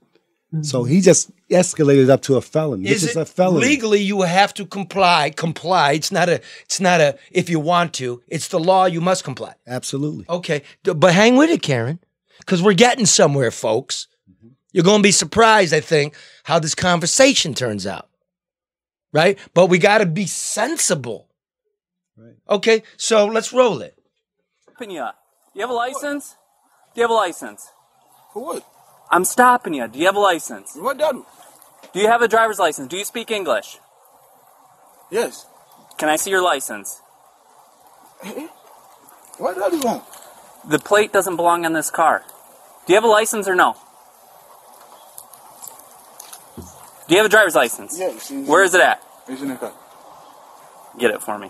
Mm-hmm. So he just escalated up to a felony. Is this is a felony. legally you have to comply? Comply. It's not a. It's not a. If you want to, it's the law. You must comply. Absolutely. Okay, D- but hang with it, Karen, because we're getting somewhere, folks. Mm-hmm. You're going to be surprised, I think, how this conversation turns out. Right? But we got to be sensible. Right. Okay, so let's roll it. Stopping you. Do you have a license? Do you have a license? For what? I'm stopping you. Do you have a license? What that? Do you have a driver's license? Do you speak English? Yes. Can I see your license? What that you want? The plate doesn't belong on this car. Do you have a license or no? Do you have a driver's license? Yes. Where is it at? It's in the car. Get it for me.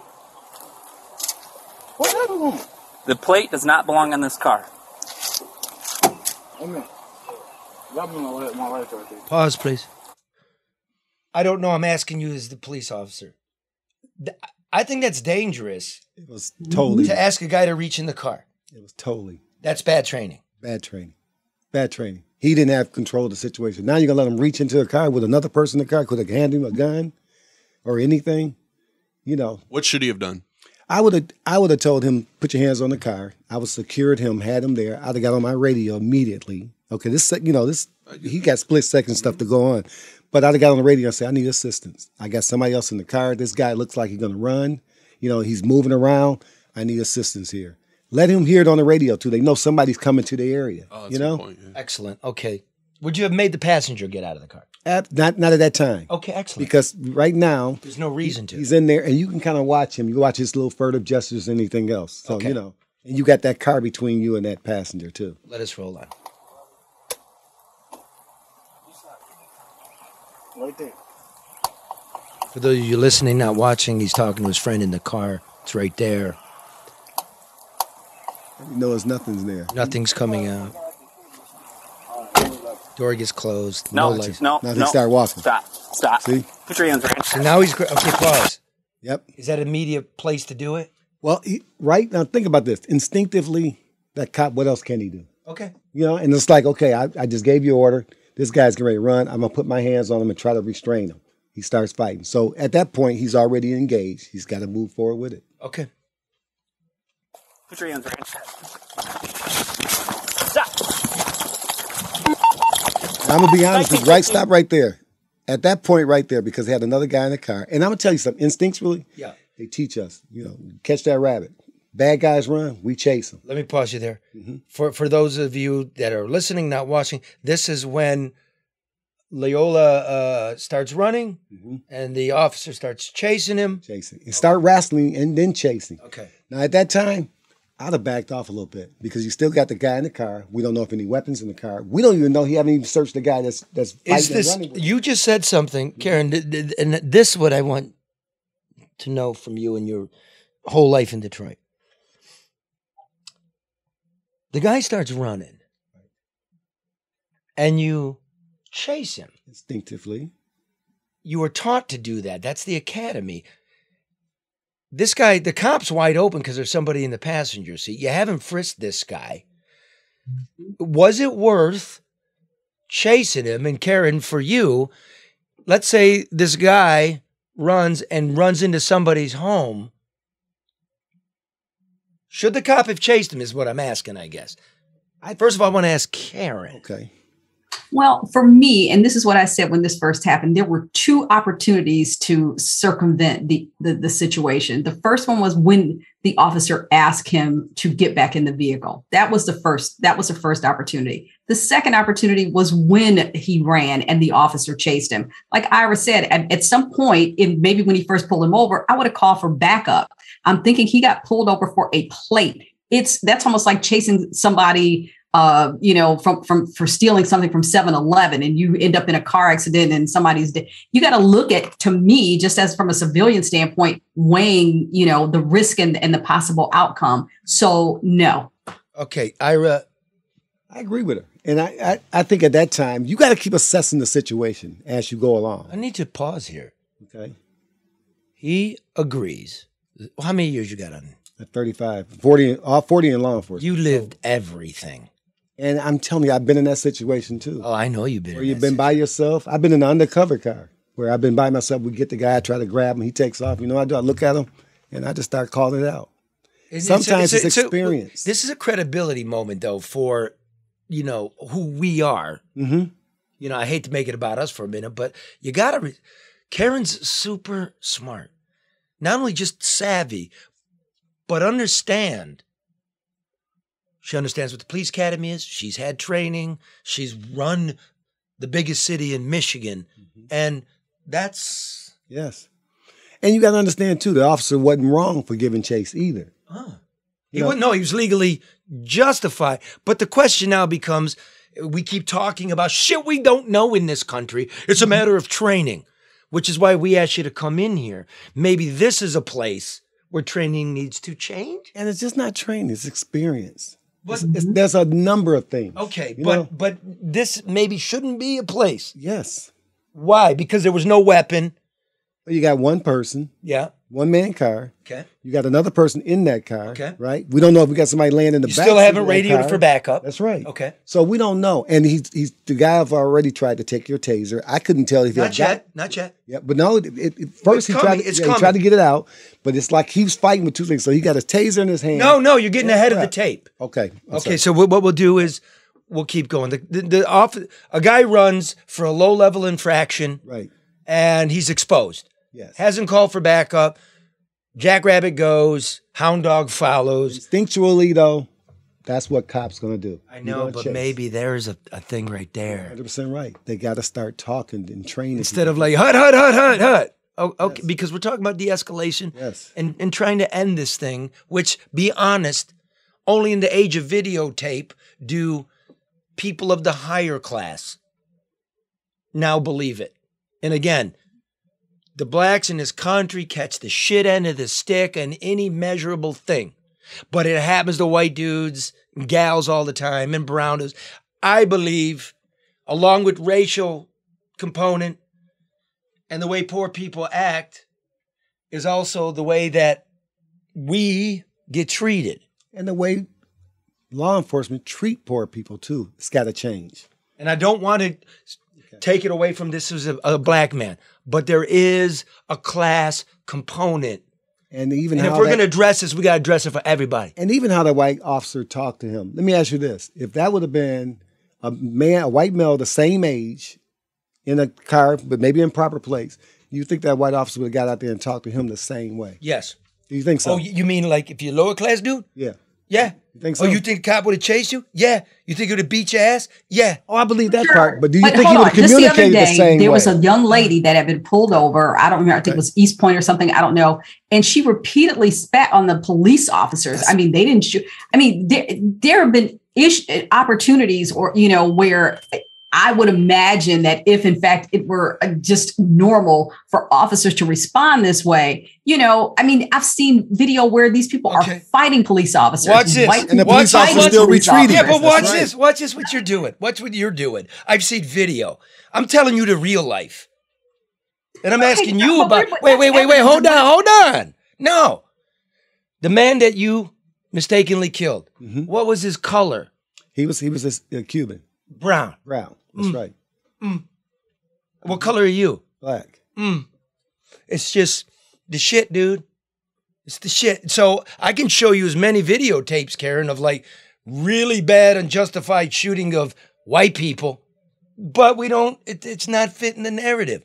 What that you want? The plate does not belong on this car. Amen. Grab me my my right right there. Pause, please. I don't know. I'm asking you as the police officer. I think that's dangerous It was totally, to ask a guy to reach in the car. it was totally That's bad training. bad training. Bad training. He didn't have control of the situation. Now you're gonna let him reach into a car with another person in the car, could have handed him a gun or anything. You know, What should he have done? I would have I would have told him, put your hands on the car. I would secured him, had him there. I'd have got on my radio immediately. Okay, this you know, this he got split second stuff to go on. But I'd have got on the radio and say, I need assistance. I got somebody else in the car. This guy looks like he's gonna run. You know, he's moving around. I need assistance here. Let him hear it on the radio too. They know somebody's coming to the area. Oh, that's you a good know? point, yeah. Excellent. Okay. Would you have made the passenger get out of the car? At, not not at that time. Okay, excellent. Because right now There's no reason to. he's in there and you can kind of watch him. You watch his little furtive gestures, and anything else. So Okay. you know. And you got that car between you and that passenger too. Let us roll on. Right there. For those of you listening, not watching, he's talking to his friend in the car. It's right there. You know, there's nothing's there. Nothing's coming out. Door gets closed. No, No, no, lights. no. Now he started walking. Stop. Stop. See? Put your hands right. So now he's okay. Pause. Yep. Is that a media place to do it? Well, he, right now, think about this. Instinctively, that cop, what else can he do? Okay. You know, and it's like, okay, I, I just gave you order. This guy's getting ready to run. I'm gonna put my hands on him and try to restrain him. He starts fighting. So at that point, he's already engaged. He's got to move forward with it. Okay. Put your hands right. Stop. I'm gonna be honest with you, right? Stop right there. At that point, right there, because they had another guy in the car. And I'm gonna tell you something. Instinctually, Yeah. they teach us. You know, catch that rabbit. Bad guys run, we chase them. Let me pause you there. Mm-hmm. For for those of you that are listening, not watching, this is when Lyoya uh, starts running mm-hmm. and the officer starts chasing him. Chasing. And start wrestling and then chasing. Okay. Now at that time, I'd have backed off a little bit because you still got the guy in the car. We don't know if any weapons in the car. We don't even know he haven't even searched the guy that's that's fighting Is this running you just said something, mm-hmm. Karen, th- th- and this is what I want to know from you and your whole life in Detroit. The guy starts running and you chase him. instinctively. You were taught to do that. That's the academy. This guy, the cop's wide open because there's somebody in the passenger seat. You haven't frisked this guy. Was it worth chasing him? And Karen for you, let's say this guy runs and runs into somebody's home. Should the cop have chased him? Is what I'm asking, I guess. I, first of all, I want to ask Karen. Okay. Well, for me, and this is what I said when this first happened, there were two opportunities to circumvent the, the, the situation. The first one was when the officer asked him to get back in the vehicle. That was the first, that was the first opportunity. The second opportunity was when he ran and the officer chased him. Like Ira said, at, at some point, in maybe when he first pulled him over, I would have called for backup. I'm thinking he got pulled over for a plate. It's that's almost like chasing somebody uh, you know, from from for stealing something from 7-Eleven and you end up in a car accident and somebody's dead. You got to look at, to me, just as from a civilian standpoint, weighing, you know, the risk and, and the possible outcome. So no. Okay, Ira, I agree with her. And I, I, I think at that time, you got to keep assessing the situation as you go along. I need to pause here. Okay. He agrees. How many years you got on? At 35, 40, all 40 in law enforcement. You lived everything. And I'm telling you, I've been in that situation too. Oh, I know you've been. Where you've been by yourself. I've been in an undercover car where I've been by myself. We get the guy, I try to grab him, he takes off. You know what I do? I look at him and I just start calling it out. It's- Sometimes a- it's a- experience. this is a credibility moment, though, for you know who we are. Mm-hmm. You know, I hate to make it about us for a minute, but you gotta. Re- Karen's super smart. Not only just savvy, but understand. She understands what the police academy is. She's had training. She's run the biggest city in Michigan, Mm-hmm. and that's Yes. And you got to understand too, the officer wasn't wrong for giving chase either. Huh. He wouldn't know he was legally justified. But the question now becomes we keep talking about shit we don't know in this country. It's a matter of training, which is why we asked you to come in here. Maybe this is a place where training needs to change. And it's just not training, it's experience. It's- it's- there's a number of things. Okay, but know? but this maybe shouldn't be a place. Yes. Why? Because there was no weapon. You got one person, Yeah. One man car. Okay. You got another person in that car. Okay. Right? We don't know if we got somebody laying in the You back. still haven't radioed for backup. That's right. Okay. So we don't know. And he's he's the guy I've already tried to take your taser. I couldn't tell if he Not had got- yet. Not yet. Yeah, but no, it, it, first It's he coming, tried to, yeah, he tried to get it out, but it's like he was fighting with two things. So he got his taser in his hand. No, no, you're getting ahead of the tape. Okay. I'm Okay, sorry. so what, what we'll do is we'll keep going. The, the, the off, a guy runs for a low level infraction, right? And he's exposed. Yes. Hasn't called for backup. Jackrabbit goes. Hound dog follows. Instinctually, though, that's what cops gonna do. I know, but maybe there's a, a thing right there. Hundred percent right. They got to start talking and training Instead of like hut hut hut hut hut. Oh, okay, because we're talking about de-escalation Yes. and, and trying to end this thing, which, be honest, only in the age of videotape do people of the higher class now believe it. And again, the blacks in this country catch the shit end of the stick on any measurable thing. But it happens to white dudes and gals all the time and brown dudes. I believe, along with racial component and the way poor people act, is also the way that we get treated. and the way law enforcement treat poor people too. It's got to change. And I don't want to take it away from this as a, a black man, but there is a class component. And even And if we're going to address this, we got to address it for everybody. and even how the white officer talked to him. Let me ask you this: If that would have been a man, a white male, the same age, in a car, but maybe in proper place, you think that white officer would have got out there and talked to him the same way? Yes. Do you think so? Oh, you you mean like if you're lower class dude? yeah. Yeah. You think Oh, so? you think the cop would have chased you? Yeah. You think it would have beat your ass? Yeah. Oh, I believe that part. But do you But think he would have just the other communicated the, same there way? was a young lady that had been pulled over. I don't remember. I think it was East Point or something. I don't know. And she repeatedly spat on the police officers. I mean, they didn't shoot. I mean, there, there have been ish, eh, opportunities, or you know, where I would imagine that if, in fact, it were uh, just normal for officers to respond this way, you know, I mean, I've seen video where these people are fighting police officers. Watch this. white And the police fighting officer still police retreating. Yeah, but watch right. this. Watch this. What you're doing. Watch what you're doing. I've seen video. I'm telling you the real life, and I'm Okay, asking no, you but about. we're- Wait, wait, wait, wait. Hold on, hold on. No, the man that you mistakenly killed. Mm-hmm. What was his color? he was he was a, a Cuban, Brown. brown. That's Mm. right, What color are you? black. Mm. It's just the shit, dude. It's the shit. So I can show you as many videotapes, Karen, of like really bad, unjustified shooting of white people, but we don't. It, it's not fitting the narrative.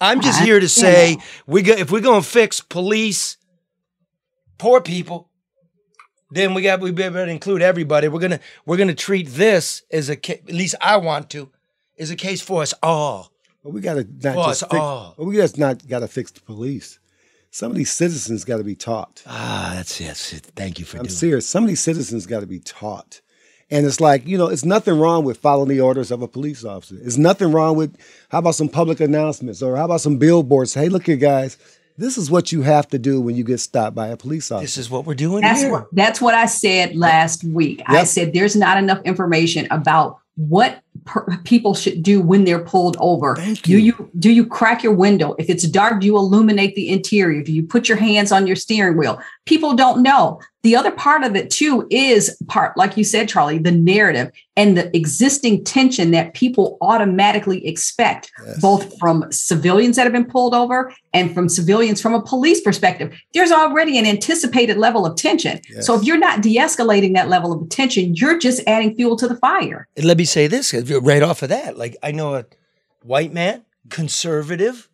I'm just I- here to you say know. we go, if we're gonna fix police, poor people, then we got we better include everybody. We're gonna we're gonna treat this as a ca- at least I want to, as a case for us all. But we got to not For just us fix. all. But we just not got to fix the police. Some of these citizens got to be taught. Ah, that's it. Thank you for I'm serious. Some of these citizens got to be taught. And it's like, you know, it's nothing wrong with following the orders of a police officer. It's nothing wrong with, how about some public announcements or how about some billboards? Hey, look here, guys, this is what you have to do when you get stopped by a police officer. This is what we're doing That's here. what that's what I said last week. I said there's not enough information about what per- people should do when they're pulled over. Thank Do you. you do you crack your window? If it's dark, do you illuminate the interior? Do you put your hands on your steering wheel? people don't know. The other part of it too is part, like you said, Charlie, the narrative and the existing tension that people automatically expect, both from civilians that have been pulled over and from civilians from a police perspective. There's already an anticipated level of tension. So if you're not de-escalating that level of tension, you're just adding fuel to the fire. And let me say this right off of that. Like I know a white man, conservative,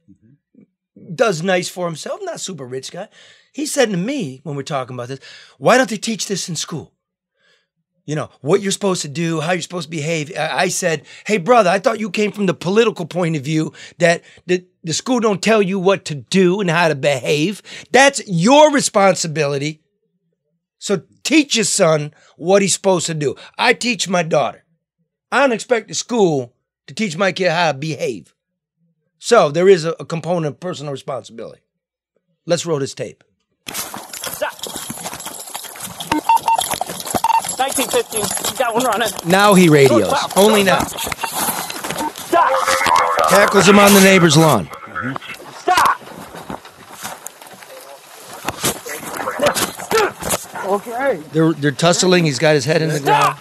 does nice for himself, not super rich guy. He said to me when we're talking about this, why don't they teach this in school? You know, what you're supposed to do, how you're supposed to behave. I I said, hey, brother, I thought you came from the political point of view that the, the school don't tell you what to do and how to behave. That's your responsibility. So teach your son what he's supposed to do. I teach my daughter. I don't expect the school to teach my kid how to behave. So there is a, a component of personal responsibility. Let's roll this tape. 1915. You got one running. Now he radios. Only now. Stop. Tackles him on the neighbor's lawn. Stop. Okay. They're they're tussling. He's got his head in the ground.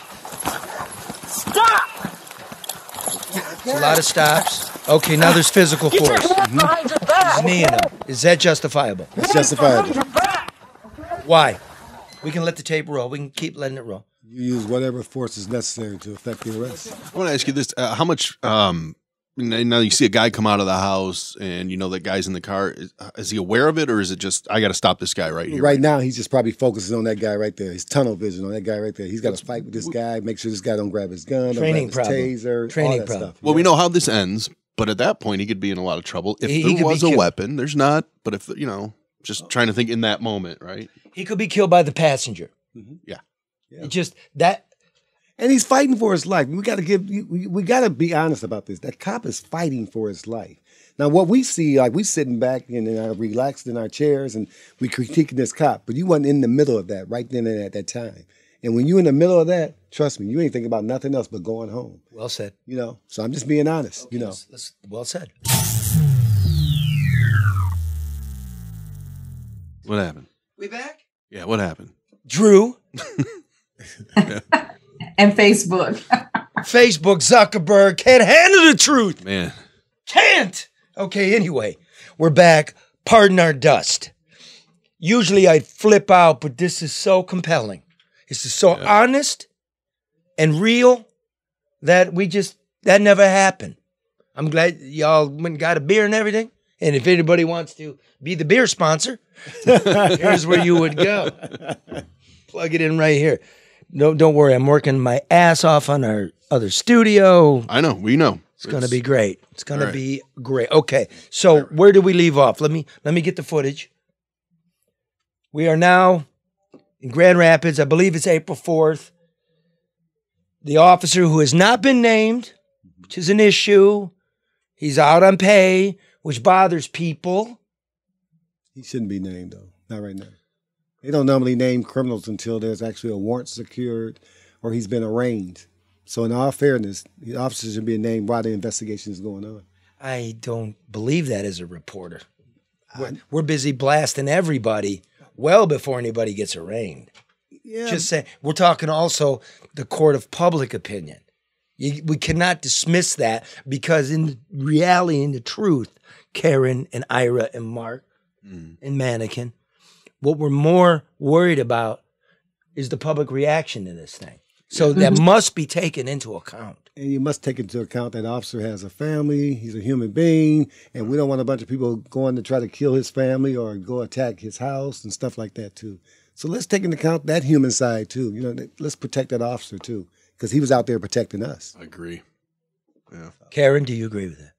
It's a lot of stops. Okay, now there's physical force. hands behind your back. He's kneeing him. Is that justifiable? It's justifiable. Why? We can let the tape roll. We can keep letting it roll. You use whatever force is necessary to effect the arrest. I want to ask you this: uh, How much? Um, n- now you see a guy come out of the house, and you know that guy's in the car. Is, uh, is he aware of it, or is it just I got to stop this guy right here? Right now, he's just probably focusing on that guy right there. his tunnel vision on that guy right there. He's got to fight with this guy, make sure this guy don't grab his gun, don't Training grab problem. his taser, Training all that problem. stuff. Well, we know how this ends, but at that point, he could be in a lot of trouble if He- he there be was a killed. weapon. There's not, but if you know, just trying to think in that moment, right? He could be killed by the passenger. Yeah. It just that And he's fighting for his life. We got to give. We, we got to be honest about this. That cop is fighting for his life. Now, what we see, like we sitting back and uh, relaxed in our chairs, and we critiquing this cop, but you wasn't in the middle of that right then and at that time. And when you in the middle of that, trust me, you ain't thinking about nothing else but going home. well said. You know. So I'm just being honest. You know. That's, that's well said. What happened? We back? Yeah, what happened? Drew, And Facebook. Facebook, Zuckerberg can't handle the truth. Man, Can't. Okay, anyway, we're back. Pardon our dust. Usually I'd flip out, but this is so compelling. This is so honest and real that we just, that never happened. I'm glad y'all went and got a beer and everything. And if anybody wants to be the beer sponsor, here's where you would go. Plug it in right here. No, don't worry. I'm working my ass off on our other studio. I know, we know. It's gonna be great. It's gonna All right. be great. Okay, so where do we leave off? Let me let me get the footage. We are now in Grand Rapids. I believe it's April fourth. The officer who has not been named, which is an issue, he's out on pay, which bothers people. He shouldn't be named though. Not right now. They don't normally name criminals until there's actually a warrant secured or he's been arraigned. So in all fairness, the officers should be named while the investigation is going on. I don't believe that as a reporter. We're, we're busy blasting everybody well before anybody gets arraigned. Yeah. Just say we're talking also the court of public opinion. You, we cannot dismiss that because in reality, in the truth, Karen and Ira and Mark mm. and Mannequin, what we're more worried about is the public reaction to this thing. So that must be taken into account. And you must take into account that officer has a family, he's a human being, and we don't want a bunch of people going to try to kill his family or go attack his house and stuff like that too. So let's take into account that human side too. You know, let's protect that officer too, because he was out there protecting us. I agree. Yeah. Karen, do you agree with that?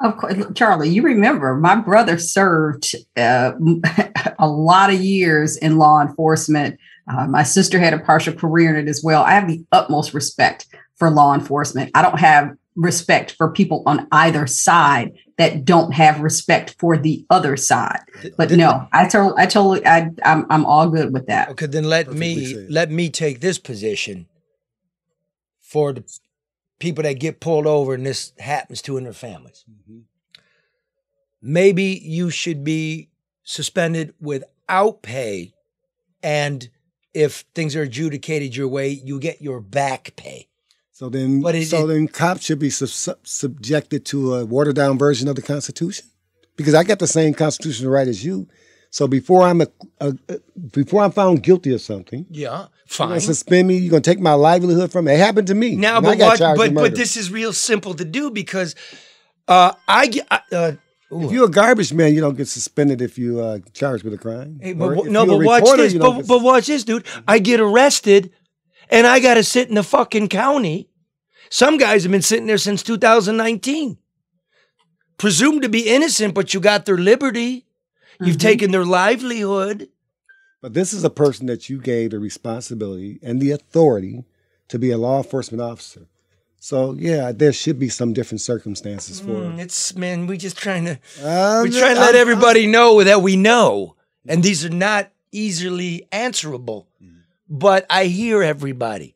Of course, Charlie, you remember my brother served uh, a lot of years in law enforcement. Uh, my sister had a partial career in it as well. I have the utmost respect for law enforcement. I don't have respect for people on either side that don't have respect for the other side. But no, I told, I totally, I, I'm, I'm all good with that. Okay, then let Perfectly me said. let me take this position for the people that get pulled over and this happens to in their families. Maybe you should be suspended without pay and if things are adjudicated your way, you get your back pay. So then, But it- so it- then, cops should be sub- sub- subjected to a watered down version of the Constitution, because I got the same constitutional right as you. So before I'm a, a, a- before I'm found guilty of something, Yeah, you're fine. gonna suspend me. You're gonna take my livelihood from me. It happened to me. Now, but what? But but this is real simple to do because uh, I get. Uh, if you're a garbage man, you don't get suspended if you uh, charged with a crime. Hey, but, if no, but watch reporter, this. But, get but watch this, dude. I get arrested, and I got to sit in the fucking county. Some guys have been sitting there since 2019, presumed to be innocent, but you got their liberty. You've taken their livelihood. But this is a person that you gave the responsibility and the authority to be a law enforcement officer. So yeah, there should be some different circumstances for. Mm, it's man, we just trying to Um, we trying to let I'm- everybody know that we know, and these are not easily answerable. But I hear everybody,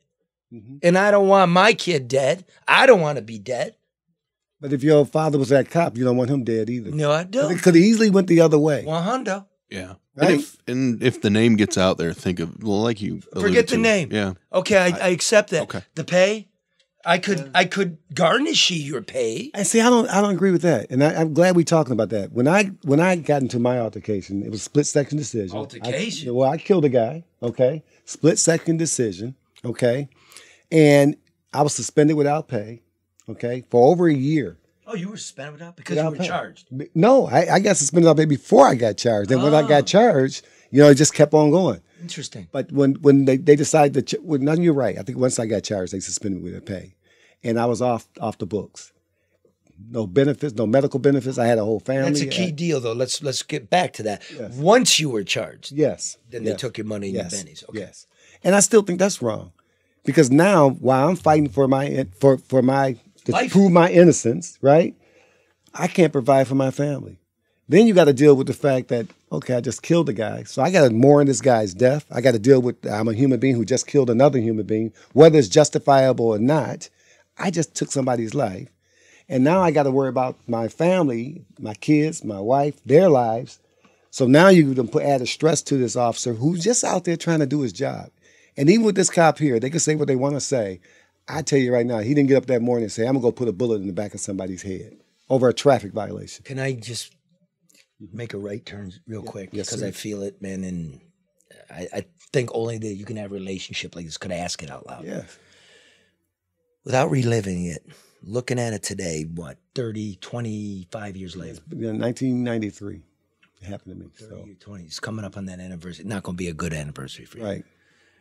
Mhm. and I don't want my kid dead. I don't want to be dead. But if your father was that cop, you don't want him dead either. No, I don't. could have easily went the other way. One hundo. Yeah. Right? And if and if the name gets out there, think of well, like you Forget the to. name. Yeah. Okay, I, I accept that. Okay. The pay, I could I could garnish your pay. I see, I don't, I don't agree with that, and I, I'm glad we're talking about that. When I, when I got into my altercation, it was split second decision. I- Altercation? well, I killed a guy. Okay, split second decision. Okay, and I was suspended without pay. Okay, for over a year. Oh, you were suspended without because Without you were pay. charged. No, I, I got suspended without pay before I got charged. And when I Oh. got charged, you know, it just kept on going. Interesting. But when when they, they decided to, ch- well, none, you're right. I think once I got charged, they suspended me with pay, and I was off off the books. No benefits, no medical benefits. I had a whole family. That's a key I- deal, though. Let's let's get back to that. Yes. Once you were charged, yes. then they took your money and yes, your bennies. Okay. Yes, and I still think that's wrong, because now while I'm fighting for my for for my to Life. prove my innocence, right? I can't provide for my family. Then you got to deal with the fact that okay, I just killed a guy, so I got to mourn this guy's death. I got to deal with I'm a human being who just killed another human being, whether it's justifiable or not. I just took somebody's life, and now I got to worry about my family, my kids, my wife, their lives. So now you can put added stress to this officer who's just out there trying to do his job. And even with this cop here, they can say what they want to say. I tell you right now, he didn't get up that morning and say, "I'm gonna go put a bullet in the back of somebody's head over a traffic violation." Can I just Mm-hmm. make a right turn real quick? Yes, because sir. I feel it, man, and I, I think only that you can have a relationship like this. Could I ask it out loud? Yeah. Without reliving it, looking at it today, what, 30, 25 years later? Yeah, 1993 it happened to me. 30 So or 20. It's coming up on that anniversary. Not going to be a good anniversary for you. right,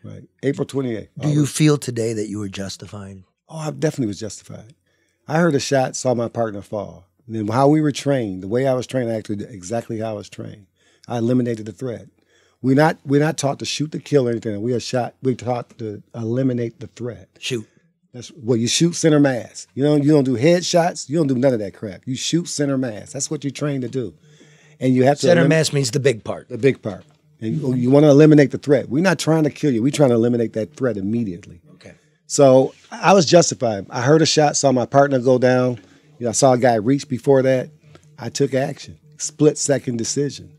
right. April 28th. Do you feel today that you were justified? Oh, I definitely was justified. I heard a shot, saw my partner fall. And then how we were trained, the way I was trained, I acted exactly how I was trained. I eliminated the threat. We're not we're not taught to shoot to kill or anything. We are shot. We're taught to eliminate the threat. Shoot. That's well, you shoot center mass. You don't you don't do headshots. You don't do none of that crap. You shoot center mass. That's what you're trained to do. And you have to Center mass means the big part. the big part. And you, you want to eliminate the threat. We're not trying to kill you. We're trying to eliminate that threat immediately. Okay. So I was justified. I heard a shot, saw my partner go down. I saw a guy reach before that. I took action. Split second decision.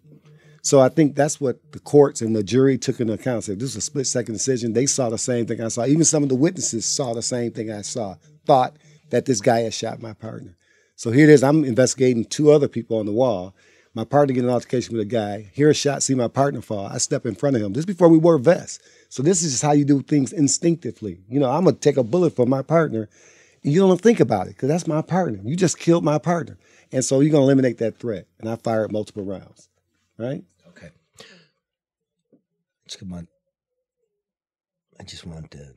So I think that's what the courts and the jury took into account. Said this was a split second decision. They saw the same thing I saw. Even some of the witnesses saw the same thing I saw. Thought that this guy had shot my partner. So here it is. I'm investigating two other people on the wall. My partner get an altercation with a guy. Hear a shot, see my partner fall. I step in front of him. This is before we wore vests. So this is just how you do things instinctively. You know, I'm gonna take a bullet for my partner. You don't think about it because that's my partner. You just killed my partner, and so you're gonna eliminate that threat. And I fired multiple rounds. Right? Okay. Let's come on. I just want to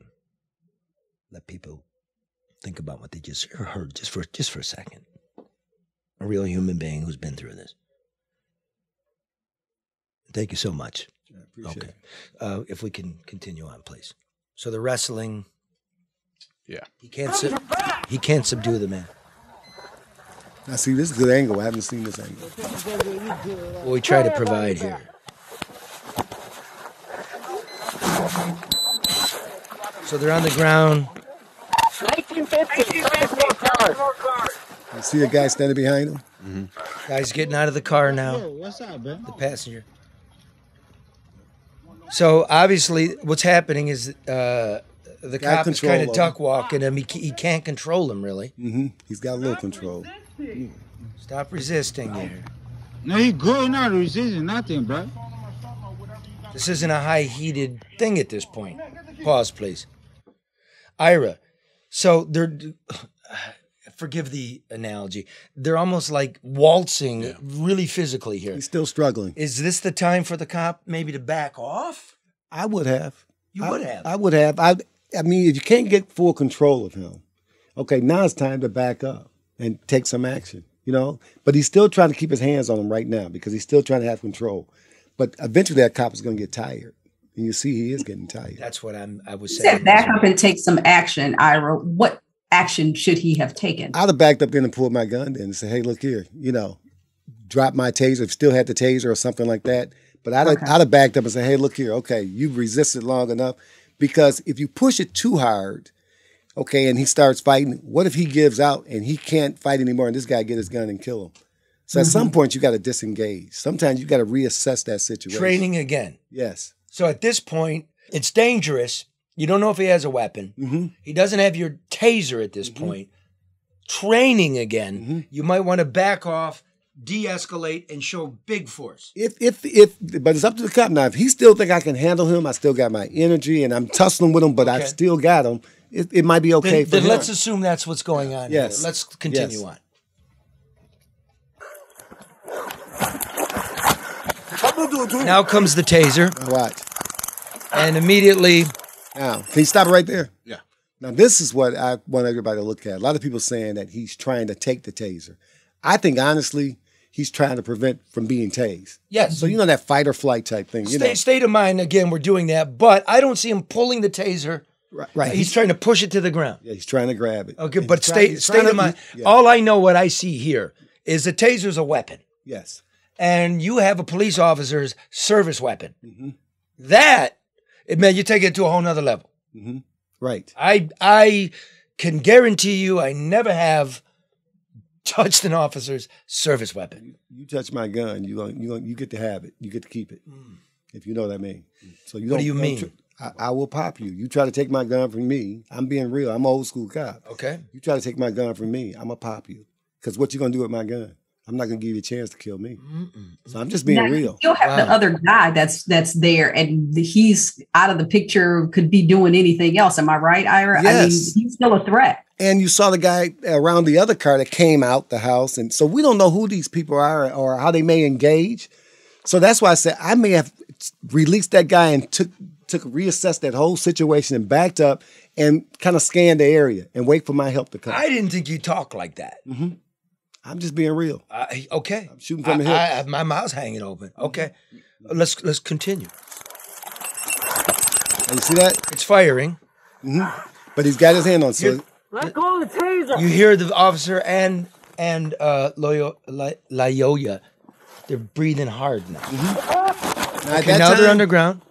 let people think about what they just heard just for just for a second. A real human being who's been through this. Thank you so much. I appreciate Okay. it. Uh, if we can continue on, please. So the wrestling, Yeah. he can't sub- he can't subdue the man. Now see, this is a good angle. I haven't seen this angle. What we try to provide here. So they're on the ground. You see a guy standing behind him? Guy's getting out of the car now. What's up, man? The passenger. So obviously, what's happening is uh, the Got cop is kind of of duck walking him. He, he can't control him really. hmm He's got a little control. Stop resisting here. No, he good, not resisting nothing, bro. This isn't a high heated thing at this point. Pause, please. Ira, so they're, forgive the analogy, they're almost like waltzing really physically here. He's still struggling. Is this the time for the cop maybe to back off? I would have. You I- would have. I would have. I. I mean, if you can't get full control of him, okay, now it's time to back up and take some action. You know, but he's still trying to keep his hands on him right now because he's still trying to have control. But eventually, that cop is going to get tired, and you see he is getting tired. That's what I'm. I was You saying. said back up and take some action, Ira. What action should he have taken? I'd have backed up then and pulled my gun in and said, "Hey, look here, you know, drop my taser. Still had the taser or something like that." But I'd, Okay. I'd have backed up and said, "Hey, look here, okay, you've resisted long enough." Because if you push it too hard, okay, and he starts fighting, what if he gives out and he can't fight anymore, and this guy get his gun and kill him? So at some point, you got to disengage. Sometimes you got to reassess that situation. Training again. Yes. So at this point, it's dangerous. You don't know if he has a weapon. Mm-hmm. He doesn't have your taser at this point. Training again. Mm-hmm. You might want to back off, de-escalate, and show big force. If if if, but it's up to the cop now. If he still think I can handle him, I still got my energy, and I'm tussling with him, but I Okay. still got him. It, it might be okay then for then him. let's assume that's what's going on. Yes. Here. Let's continue Yes. on. Now comes the taser, What? and immediately Now, can you stop right there? Yeah. Now, this is what I want everybody to look at. A lot of people saying that he's trying to take the taser. I think honestly, he's trying to prevent from being tased. Yes. So you know that fight or flight type thing. You State, know, state of mind again. We're doing that, but I don't see him pulling the taser. right? right. He's trying to push it to the ground. yeah, he's trying to grab it. Okay, And but he's state he's state of to- mind. yeah. All I know, what I see here, is a taser's a weapon, yes. and you have a police officer's service weapon. Mm-hmm. That, it man, you take it to a whole nother level. Right. I I can guarantee you, I never have touched an officer's service weapon. You touch my gun, you going you going you get to have it. You get to keep it. Hmm. If you know what I mean. So you What don't. What do you mean? tr- I, I will pop you. You try to take my gun from me. I'm being real. I'm an old school cop. Okay. You try to take my gun from me, I'm gonna pop you. Because what you gonna do with my gun? I'm not gonna give you a chance to kill me. So I'm just being Now, real. You'll have the other guy that's that's there, and the, he's out of the picture. Could be doing anything else. Am I right, Ira? I mean, Yes. he's still a threat. And you saw the guy around the other car that came out the house, and so we don't know who these people are or how they may engage. So that's why I said I may have released that guy and took took reassessed that whole situation and backed up and kind of scanned the area and wait for my help to come. I didn't think you talk like that. Mm-hmm. I'm just being real. I, okay. I'm shooting from the hip. I, I my mouth's hanging open. Okay. Let's let's continue. You see that? It's firing. Mm-hmm. But he's got his hand on. So Let go of the taser. You hear the officer and and uh, Loyo, La, Lyoya. They're breathing hard now. now at Okay, that now they're underground.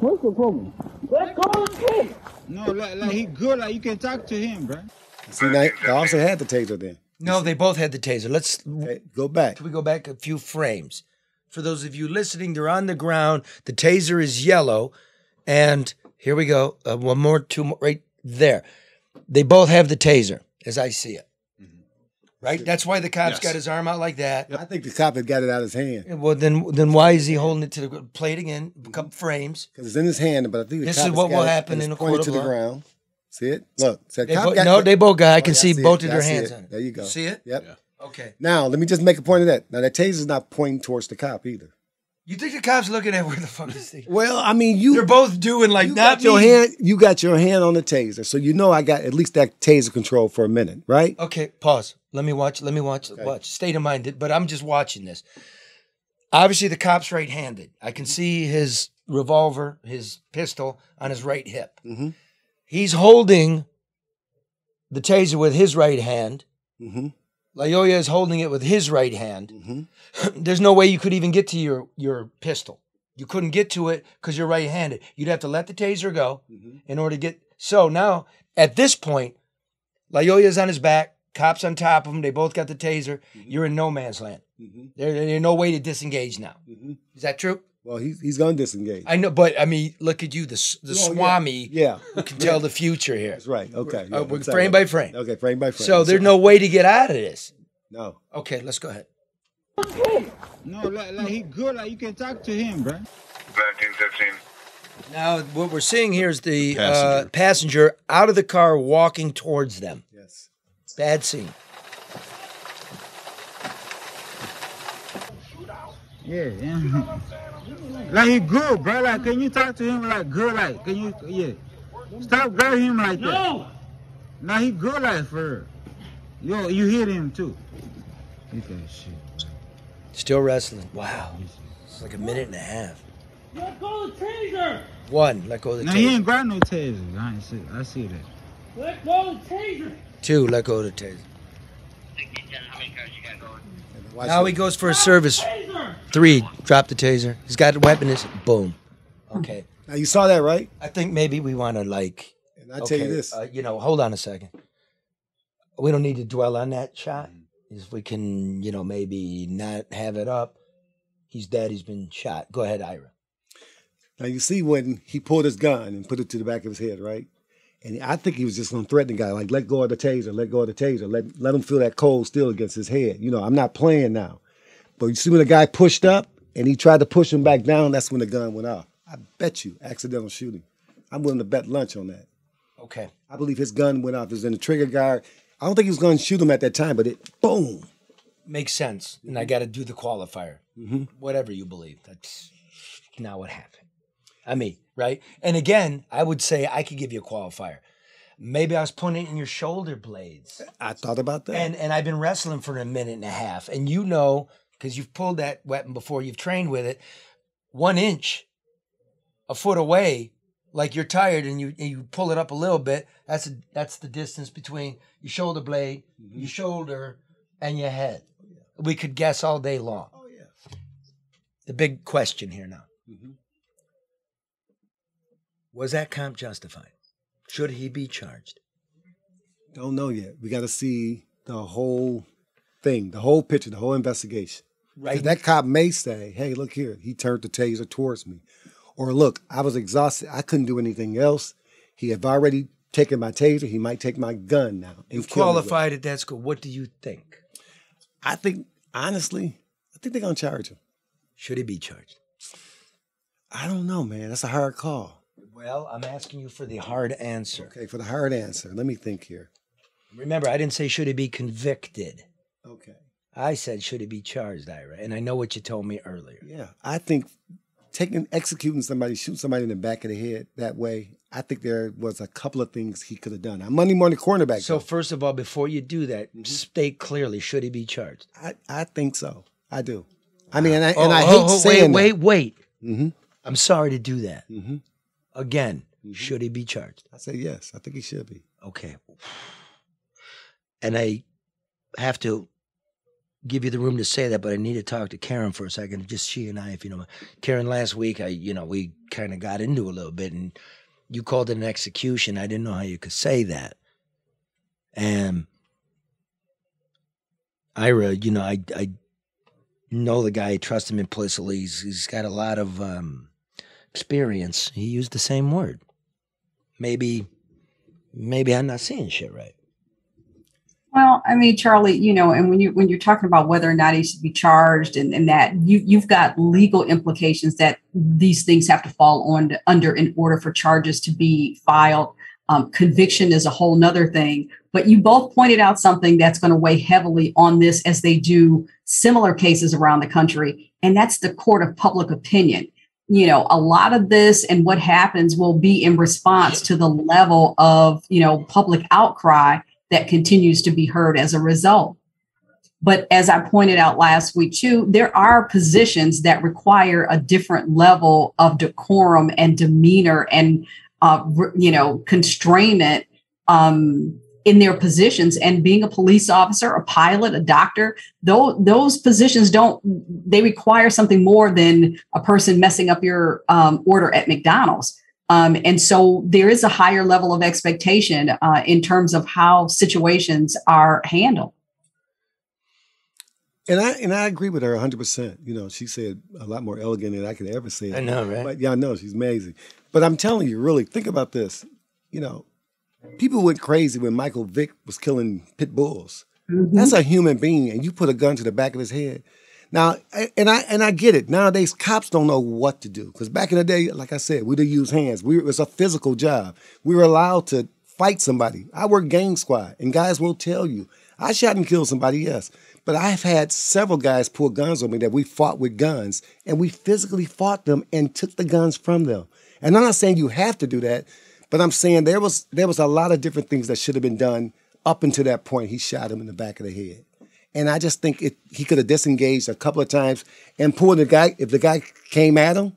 What's the problem? Let go of the taser. No, like, like he good. Like you can talk to him, bro. See, now, the officer had the taser then. No, they both had the taser. Let's Okay, go back. Can we go back a few frames? For those of you listening, they're on the ground. The taser is yellow. And here we go. Uh, one more, two more, right there. They both have the taser, as I see it. Mm-hmm. Right? That's why the cop's Yes. got his arm out like that. I think the cop had got it out of his hand Well, then, then why is he holding it to the play it again? A couple mm-hmm. frames. because it's in his hand. But I think the This is what will happen in a court of to the law. ground. See it? Look, so They cop bo- got no, the- they both got. I Oh, can yeah, see see both of their hands it. on it. There you go. See it? Yep. Okay. Now let me just make a point of that. Now that taser's not pointing towards the cop either. You think the cop's looking at where the fuck is he? Well, I mean, you They're both doing like you not got your me. hand. You got your hand on the taser, so you know I got at least that taser control for a minute, right? Okay, pause. Let me watch. Let me watch. Watch. State of mind. But I'm just watching this. Obviously, the cop's right-handed. I can see his revolver, his pistol on his right hip. Mhm. He's holding the taser with his right hand. Mm-hmm. Lyoya is holding it with his right hand. Mm-hmm. There's no way you could even get to your your pistol. You couldn't get to it because you're right-handed. You'd have to let the taser go Mm-hmm. in order to get. So now, at this point, Lyoya's on his back, cops on top of him. They both got the taser. Mm-hmm. You're in no man's land. There, there's no way to disengage now. Mm-hmm. Is that true? Well, he's he's gonna disengage. I know, but I mean, look at you, the the Oh. Swami. Yeah. who can tell the future here. That's right. Okay. Uh, yeah, we're frame right. by frame. Okay, frame by frame. So That's there's right. no way to get out of this. no. Okay, let's go ahead. No, like, like he good. Like you can talk to him, bro. 1915. Now, what we're seeing here is the Passenger. Uh, passenger out of the car walking towards them. Yes. Bad scene. Yeah, yeah. Like he good, bro. Like can you talk to him like good? Like can you? Yeah. Stop grabbing him like that. No. Now he good like for real. Yo, you hit him too. Look at that shit. Still wrestling. Wow. It's like a minute and a half. Let go of the taser! One, let go of the Now he ain't got no taser. I ain't see. I see that. Let go of the taser! Two, let go of the taser. Now he goes for a service. Three, drop the taser. He's got a weapon. Is boom. Okay. Now you saw that, right? I think maybe we want to like. And I tell you this. Uh, you know, hold on a second. We don't need to dwell on that shot. If we can, you know, maybe not have it up. He's dead. He's been shot. Go ahead, Ira. Now you see when he pulled his gun and put it to the back of his head, right? And I think he was just gonna threaten the guy, like let go of the taser, let go of the taser, let let him feel that cold steel against his head. You know, I'm not playing now. But you see when the guy pushed up and he tried to push him back down, that's when the gun went off. I bet you accidental shooting. I'm willing to bet lunch on that. Okay. I believe his gun went off. It was in the trigger guard. I don't think he was going to shoot him at that time, but it boom. Makes sense. And I got to do the qualifier. Mhm. Whatever you believe. That's not what happened. I mean, right? And again, I would say I could give you a qualifier. Maybe I was putting it in your shoulder blades. I thought about that. And and I've been wrestling for a minute and a half. And you know, because you've pulled that weapon before, you've trained with it, one inch, a foot away, like you're tired and you and you pull it up a little bit, that's a, that's the distance between your shoulder blade, your shoulder, and your head. We could guess all day long. oh yeah. The big question here now. Mhm. Was that comp justified? Should he be charged? Don't know yet. We got to see the whole thing, the whole picture, the whole investigation. Right. That cop may say, "Hey, look here. He turned the taser towards me," or "Look, I was exhausted. I couldn't do anything else. He had already taken my taser. He might take my gun now." You've kill me with it." qualified at that school. What do you think? I think, honestly, I think they're gonna charge him. Should he be charged? I don't know, man. That's a hard call. Well, I'm asking you for the hard answer. Okay, for the hard answer, let me think here. Remember, I didn't say should he be convicted. Okay. I said should he be charged, Ira. And I know what you told me earlier. Yeah, I think taking executing somebody, shooting somebody in the back of the head that way. I think there was a couple of things he could have done. I'm Monday morning cornerback. So though. first of all, before you do that, state clearly should he be charged? I, I think so. I do. I mean, and I, Oh, and I oh, hate oh, saying wait, wait, wait. Mm-hmm. I'm sorry to do that. Mm-hmm. Again, should he be charged? I say yes. I think he should be. Okay. And I have to give you the room to say that, but I need to talk to Karen for a second. Just she and I, if you know. Karen, last week, I, you know, we kind of got into a little bit, and you called it an execution. I didn't know how you could say that. And Ira, you know, I, I know the guy. I trust him implicitly. He's, he's got a lot of um, experience. He used the same word. Maybe, maybe I'm not seeing shit right. Well, I mean, Charlie, you know, and when you when you're talking about whether or not he should be charged and, and that you you've got legal implications that these things have to fall on under in order for charges to be filed. Um, conviction is a whole nother thing. But you both pointed out something that's going to weigh heavily on this as they do similar cases around the country, and that's the court of public opinion. You know, a lot of this and what happens will be in response to the level of, you know, public outcry that continues to be heard as a result. But as I pointed out last week, too, there are positions that require a different level of decorum and demeanor and, uh, you know, constrainment um, in their positions. And being a police officer, a pilot, a doctor, those, those positions don't, they require something more than a person messing up your um, order at McDonald's. Um, and so there is a higher level of expectation uh, in terms of how situations are handled. And I and I agree with her 100. percent You know, she said a lot more elegant than I could ever say. I know, right? But yeah, I know she's amazing. But I'm telling you, really, think about this. You know, people went crazy when Michael Vick was killing pit bulls. That's a human being, and you put a gun to the back of his head. Now, and I and I get it. Nowadays, cops don't know what to do because back in the day, like I said, we didn't use hands. We it was a physical job. We were allowed to fight somebody. I work gang squad, and guys will tell you I shot and killed somebody. Yes, but I've had several guys pull guns on me that we fought with guns, and we physically fought them and took the guns from them. And I'm not saying you have to do that, but I'm saying there was there was a lot of different things that should have been done up until that point. He shot him in the back of the head. And I just think it, he could have disengaged a couple of times and pulled the guy. If the guy came at him,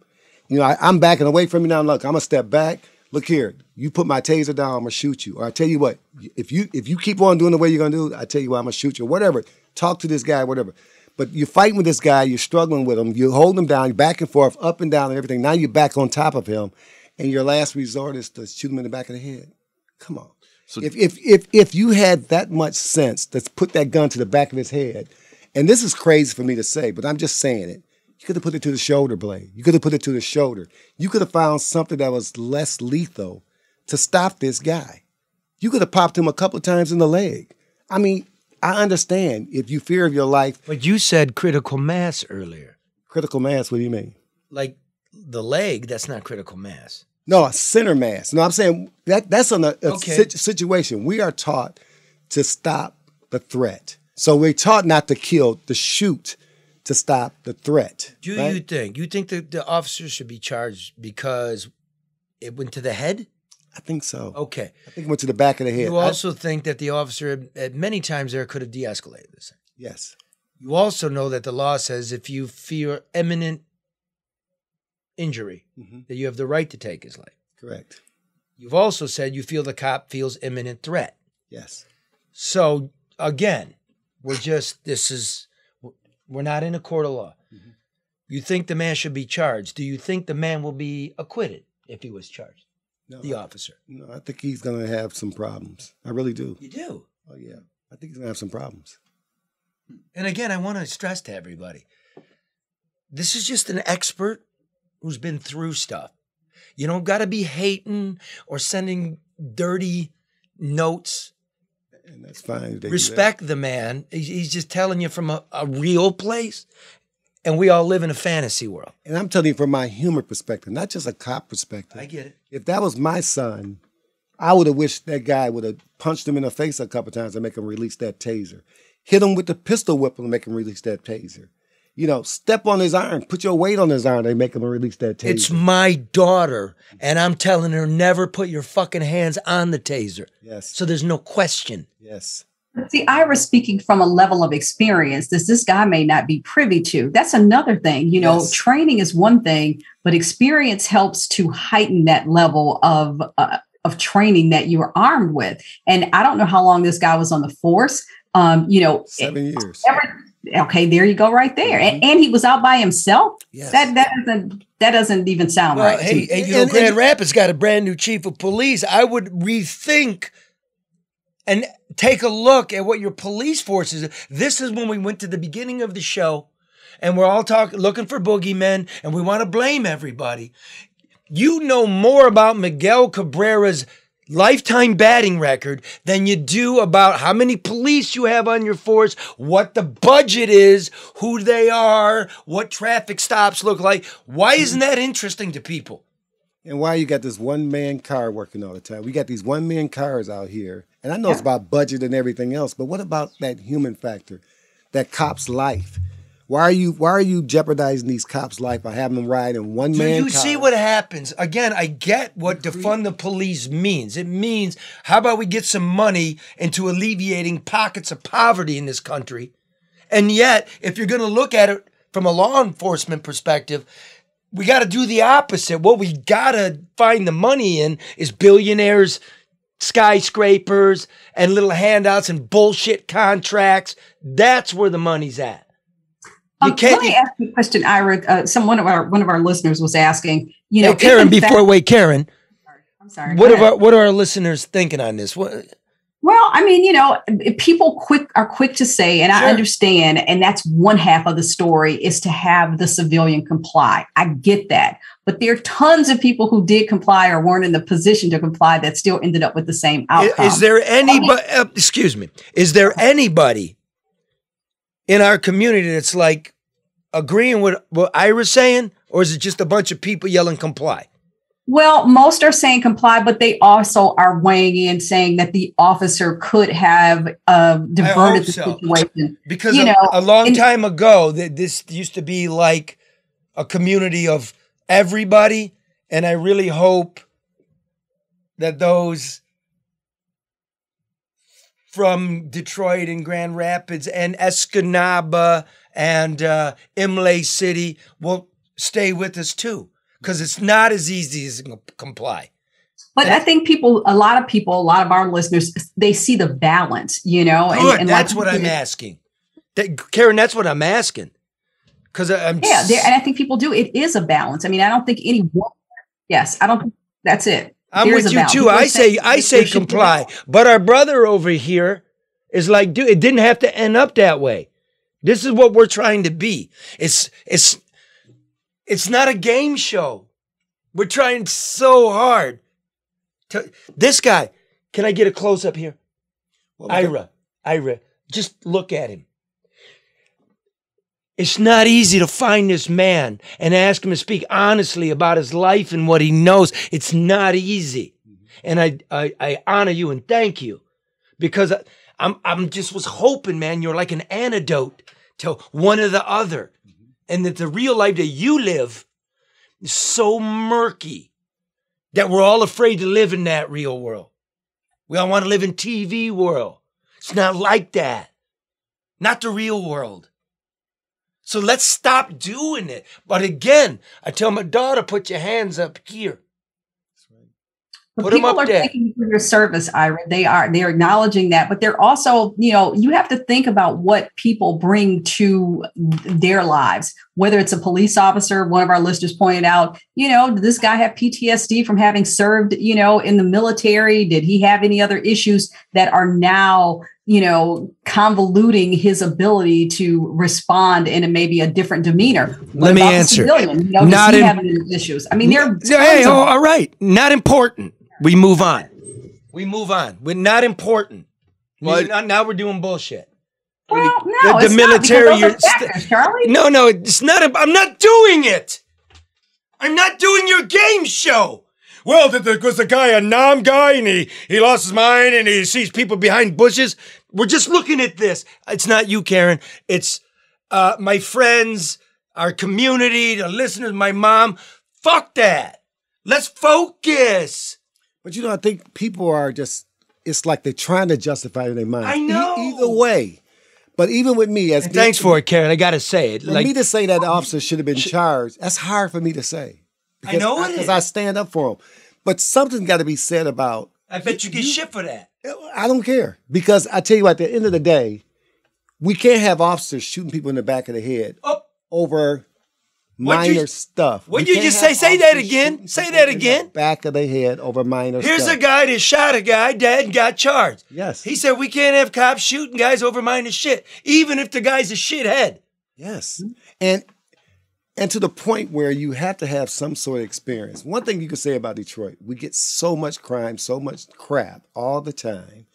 you know, I, I'm backing away from you now. Look, I'm gonna step back. Look here, you put my taser down, I'm gonna shoot you. Or I tell you what, if you if you keep on doing the way you're gonna do, I tell you what, I'm gonna shoot you. Whatever. Talk to this guy, whatever. But you're fighting with this guy, you're struggling with him, you hold him down, back and forth, up and down, and everything. Now you're back on top of him, and your last resort is to shoot him in the back of the head. Come on. So- if, if if if you had that much sense to put that gun to the back of his head, and this is crazy for me to say, but I'm just saying it. You could have put it to the shoulder blade. You could have put it to the shoulder. You could have found something that was less lethal to stop this guy. You could have popped him a couple of times in the leg. I mean, I understand if you fear of your life, But you said critical mass earlier. critical mass. What do you mean? Like the leg, that's not critical mass. No, a center mass. No, I'm saying that that's on a, a Okay. sit- situation. We are taught to stop the threat. So we're taught not to kill, to shoot, to stop the threat. Do right? you think? You think that the officer should be charged because it went to the head? I think so. Okay. I think it went to the back of the head. You I- also think that the officer, at many times there, could have de escalated this. yes. You also know that the law says if you fear imminent injury, Mhm. that you have the right to take his life. Correct. You've also said you feel the cop feels imminent threat. Yes. So again, we're just this is we're not in a court of law. Mm-hmm. You think the man should be charged? Do you think the man will be acquitted if he was charged? No, The officer. no, I think he's going to have some problems. I really do. You do. Oh yeah. I think he's going to have some problems. And again, I want to stress to everybody this is just an expert who's been through stuff. You don't got to be hating or sending dirty notes. And that's fine. do that. Respect the man. He's he's just telling you from a, a real place. And we all live in a fantasy world. And I'm telling you from my humor perspective, not just a cop perspective. I get it. If that was my son, I would have wished that guy would have punched him in the face a couple times and make him release that taser. Hit him with the pistol whip and make him release that taser. You know, step on his arm, put your weight on his arm, they make him release that taser. It's my daughter, and I'm telling her never put your fucking hands on the taser. yes, So there's no question. yes. See, Ira speaking from a level of experience that this guy may not be privy to. That's another thing. You know, Yes. training is one thing, but experience helps to heighten that level of uh, of training that you are armed with. And I don't know how long this guy was on the force. Um, you know, Seven years. every, okay, there you go, right there. And, mm-hmm. and he was out by himself. Yes. That that doesn't that doesn't even sound Well, right. hey, me. hey, you know, And- Grand and- Rapids got a brand new chief of police. I would rethink and take a look at what your police force is. This is when we went to the beginning of the show, and we're all talking, looking for boogeymen, and we want to blame everybody. You know more about Miguel Cabrera's lifetime batting record than you do about how many police you have on your force, what the budget is, who they are, what traffic stops look like. Why isn't that interesting to people? And why you got this one man car working all the time? We got these one man cars out here. And I know it's about budget and everything else, but what about that human factor? That cop's life. Why are you why are you jeopardizing these cops' life by having them ride in one Do man you car? see what happens? Again, I get what defund the police means. It means how about we get some money into alleviating pockets of poverty in this country? And yet, if you're going to look at it from a law enforcement perspective, we got to do the opposite. What we got to find the money in is billionaires, skyscrapers, and little handouts and bullshit contracts. That's where the money's at. You Um, can't. let me ask you a question, Ira. Uh, some one of our one of our listeners was asking. You know, Hey, Karen, before fact- wait, Karen. I'm sorry. What are our, what are our listeners thinking on this? What, Well, I mean, you know, people quick are quick to say, and I understand, and that's one half of the story is to have the civilian comply. I get that, but there are tons of people who did comply or weren't in the position to comply that still ended up with the same outcome. Is there anybody? Uh, excuse me. Is there anybody in our community that's like agreeing with what Ira's saying, or is it just a bunch of people yelling comply? Well, most are saying comply, but they also are weighing in saying that the officer could have uh, diverted the so. situation. Because You a, know, a long and- time ago, th- this used to be like a community of everybody, and I really hope that those from Detroit and Grand Rapids and Escanaba and uh, Imlay City will stay with us too, because it's not as easy as comply. But I think people, a lot of people, a lot of our listeners, they see the balance, you know. and- Good. and like that's you what I'm asking. That, Karen, that's what I'm asking. Because I'm Yeah, there, and I think people do. It is a balance. I mean, I don't think any. Yes, I don't. That's it. I'm with you balance. too. People I say I say should be a comply, but our brother over here is like, dude, it didn't have to end up that way. This is what we're trying to be. It's it's it's not a game show. We're trying so hard. To, this guy, can I get a close up here? Ira, Ira, just look at him. It's not easy to find this man and ask him to speak honestly about his life and what he knows. It's not easy. Mm-hmm. And I, I, I honor you and thank you because I, I'm, I'm just was hoping, man, you're like an antidote to one or the other. Mm-hmm. And that the real life that you live is so murky that we're all afraid to live in that real world. We all want to live in TV world. It's not like that. Not the real world. So let's stop doing it. But again, I tell my daughter, put your hands up here. But Put 'em people up are there. thanking you for your service, Ira. They are they're acknowledging that, but they're also, you know, you have to think about what people bring to their lives. Whether it's a police officer, one of our listeners pointed out, you know, did this guy have PTSD from having served, you know, in the military? Did he have any other issues that are now, you know, convoluting his ability to respond in a maybe a different demeanor? What Let me answer. civilian? You know, Not he in- have issues? I mean, there. are Hey, oh, all right. Not important. We move on. We move on. We're not important. Well, We- now, now we're doing bullshit. Well, no, the, it's not, because military. those are you're st- factors, Charlie. no, no, it's not. A, I'm not doing it. I'm not doing your game show. Well, there was a guy, a Nam guy, and he, he lost his mind and he sees people behind bushes. We're just looking at this. It's not you, Karen. It's uh, my friends, our community, the listeners, my mom. Fuck that. Let's focus. But you know, I think people are just, it's like they're trying to justify in their mind. I E- know. either way. But even with me, as And thanks for it, Karen. I got to say it. For Like, me to say that the officer should have been charged, that's hard for me to say. I know it Because is. I stand up for them. But something's got to be said about, I bet you get shit for that. I don't care. Because I tell you, at the end of the day, we can't have officers shooting people in the back of the head Oh. over What'd you- minor stuff. what'd you just say? Say that again. Say that again. Back of the head over minor Here's stuff. a guy that shot a guy dead got charged. Yes. He said we can't have cops shooting guys over minor shit, even if the guy's a shithead. Yes. Hmm? And and to the point where you have to have some sort of experience. One thing you can say about Detroit, we get so much crime, so much crap all the time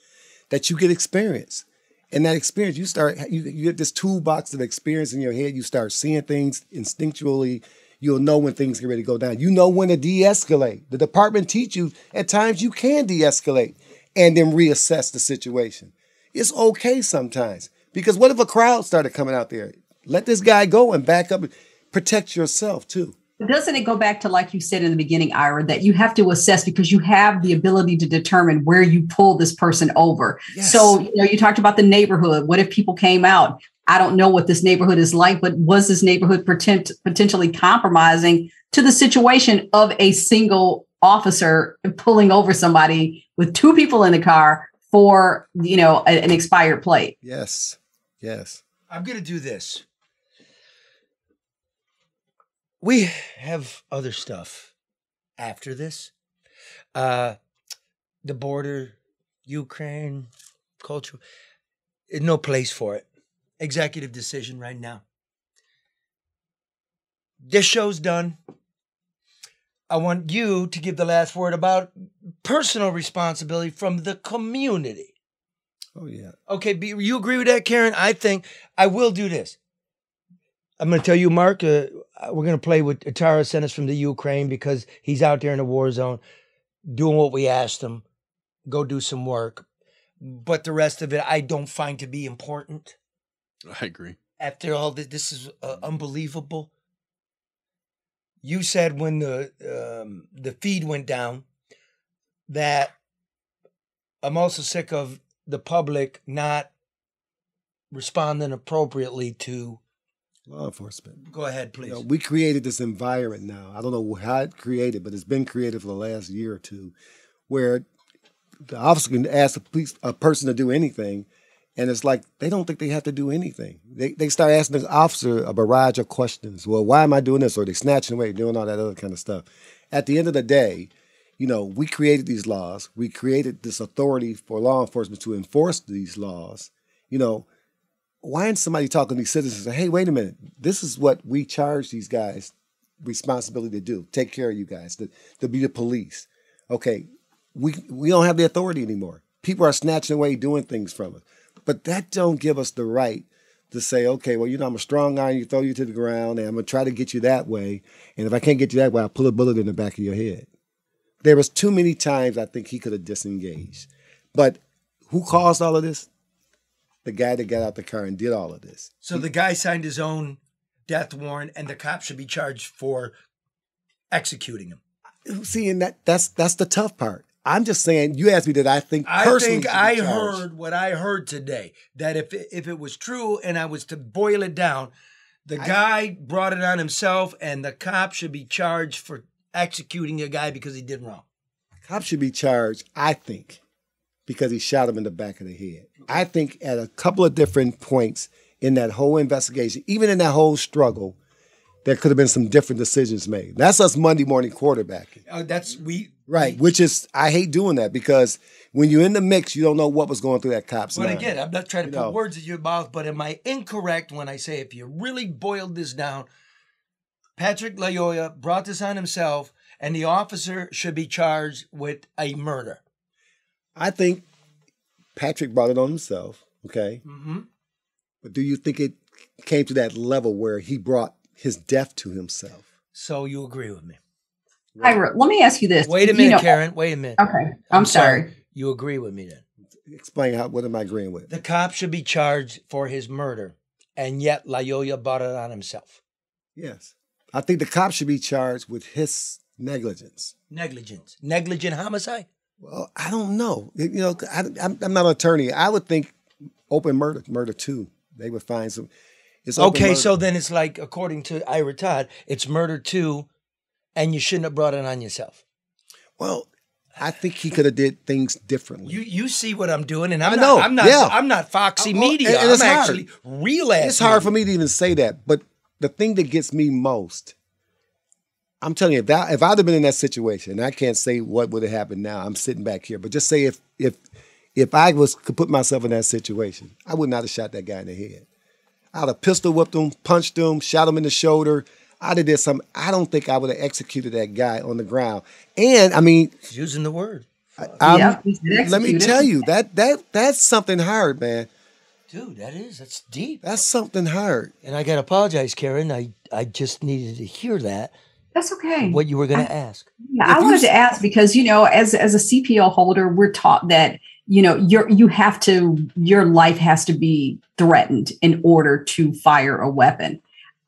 that you get experience. And that experience, you start you, you get this toolbox of experience in your head. You start seeing things instinctually. You'll know when things get ready to go down. You know when to de-escalate. The department teach you at times you can de-escalate and then reassess the situation. It's okay sometimes. Because what if a crowd started coming out there? Let this guy go and back up. Protect yourself too. Doesn't it go back to, like you said in the beginning, Ira, that you have to assess because you have the ability to determine where you pull this person over? Yes. So, you know, you talked about the neighborhood. What if people came out? I don't know what this neighborhood is like, but was this neighborhood potent, potentially compromising to the situation of a single officer pulling over somebody with two people in the car for, you know, a- an expired plate? Yes. Yes. I'm gonna do this. We have other stuff after this. Uh the border Ukraine, culture, no place for it. Executive decision right now. This show's done. I want you to give the last word about personal responsibility from the community. Oh yeah. Okay, be, you agree with that, Karen? I think I will do this. I'm going to tell you, Mark. Uh, we're going to play with Atara sent us from the Ukraine because he's out there in the war zone, doing what we asked him. Go do some work, but the rest of it I don't find to be important. I agree. After all this, this is uh, unbelievable. You said when the um, the feed went down that I'm also sick of the public not responding appropriately to Law enforcement. Go ahead, please. You know, we created this environment now. I don't know how it created, but it's been created for the last year or two, where the officer can ask a police a person to do anything, and it's like they don't think they have to do anything. They they start asking the officer a barrage of questions. Well, why am I doing this? Or they snatching away, doing all that other kind of stuff. At the end of the day, you know, we created these laws. We created this authority for law enforcement to enforce these laws. You know, why isn't somebody talking to these citizens hey, wait a minute, this is what we charge these guys responsibility to do. Take care of you guys, to, to be the police. Okay, we we don't have the authority anymore. People are snatching away doing things from us. But that don't give us the right to say, okay, well, you know, I'm a strong guy, you throw you to the ground, and I'm gonna try to get you that way. And if I can't get you that way, I'll pull a bullet in the back of your head. There was too many times I think he could have disengaged. But who caused all of this? The guy that got out the car and did all of this. So the guy signed his own death warrant, and the cop should be charged for executing him. See, and that that's that's the tough part. I'm just saying. You asked me that I think I personally. think I heard what I heard today. That if it, if it was true, and I was to boil it down, the guy brought it on himself, and the cop should be charged for executing a guy because he did wrong. Cop should be charged, I think, because he shot him in the back of the head. I think at a couple of different points in that whole investigation, even in that whole struggle, there could have been some different decisions made. That's us Monday morning quarterbacking. Uh, that's we. Right, which is I hate doing that because when you're in the mix, you don't know what was going through that cop's But mind. again, I'm not trying to You put know. words in your mouth, but am I incorrect when I say if you really boiled this down, Patrick Lyoya brought this on himself, and the officer should be charged with a murder. I think Patrick brought it on himself. Okay, Mm-hmm. but do you think it came to that level where he brought his death to himself? So you agree with me? Ira, let me ask you this. Wait a You minute, know- Karen. Wait a minute. Okay, I'm, sorry. You agree with me then? Explain how. What am I agreeing with? The cop should be charged for his murder, and yet Lyoya brought it on himself. Yes, I think the cop should be charged with his negligence. Negligence, negligent homicide. Well, I don't know. You know, I, I'm, I'm not an attorney. I would think open murder, murder two. They would find some. It's Okay, so then it's like, according to Ira Todd, it's murder too, and you shouldn't have brought it on yourself. Well, I think he could have did things differently. You you see what I'm doing, and I'm I not. I'm not. yeah. I'm not Foxy oh, Media. and- and I'm it's hard. actually real it's hard media. for me to even say that, but the thing that gets me most, I'm telling you, if that, if I'd have been in that situation, and I can't say what would have happened now. I'm sitting back here, but just say if if if I was could put myself in that situation, I would not have shot that guy in the head. I'd have pistol whipped him, punched him, shot him in the shoulder. I'd have did something. I don't think I would have executed that guy on the ground. And I mean, He's using the word, I'm- Yeah, let me tell you that that that's something hard, man. dude. That is that's deep. That's something hard. And I gotta apologize, Karen. I I just needed to hear that. That's okay. What you were gonna ask? Yeah, If I wanted to ask because you know, as as a CPL holder, we're taught that you know you're you have to your life has to be threatened in order to fire a weapon.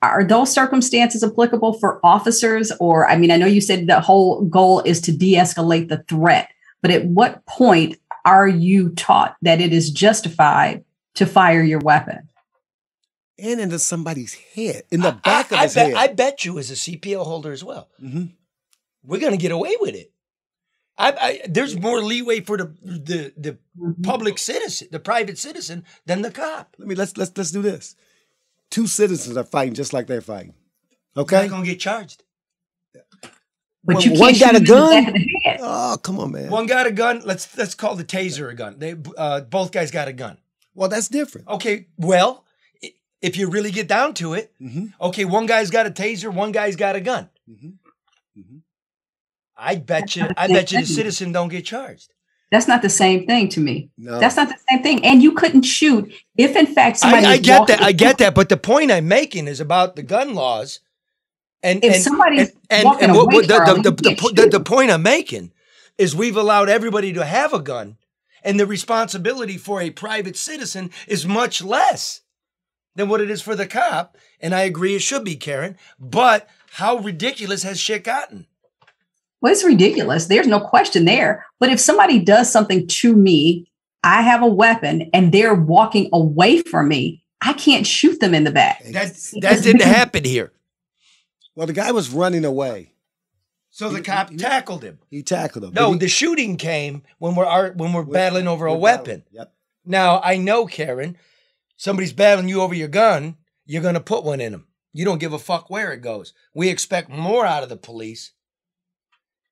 Are those circumstances applicable for officers? Or I mean, I know you said the whole goal is to de-escalate the threat, but at what point are you taught that it is justified to fire your weapon? And into somebody's head, in the back I, of I his bet, head. I bet you, as a CPL holder as well, Mhm. we're gonna get away with it. I, I, there's more leeway for the the the public citizen, the private citizen, than the cop. Let me let's let's let's do this. Two citizens are fighting just like they're fighting. Okay, They're Okay, gonna get charged. but Well, you one got a him in the gun? back of the head. Oh, come on, man. One got a gun. Let's let's call the taser a gun. They uh, both guys got a gun. Well, that's different. Okay, well, i- if you really get down to it, Mhm. okay, one guy's got a taser, one guy's got a gun. Mhm. Mhm. I bet you, I same bet you the citizen don't get charged. That's not the same thing to me. No. That's not the same thing. And you couldn't shoot if, in fact, somebody. I, I get that, I get that, but the point I'm making is about the gun laws. And If and, somebody's and, and, walking and what, away what the, from the, him, the, the, the, the point I'm making is we've allowed everybody to have a gun, and the responsibility for a private citizen is much less than what it is for the cop. And I agree it should be, Karen. But how ridiculous has shit gotten? Well, it's ridiculous. There's no question there. But if somebody does something to me, I have a weapon and they're walking away from me, I can't shoot them in the back. That that didn't happen here. Well, the guy was running away. So the cop tackled him. He tackled him. No, he- the shooting came when we're ar- when we're We're- battling over a we're weapon. battling. Yep. Now I know, Karen, somebody's battling you over your gun. You're gonna put one in them. You don't give a fuck where it goes. We expect more out of the police.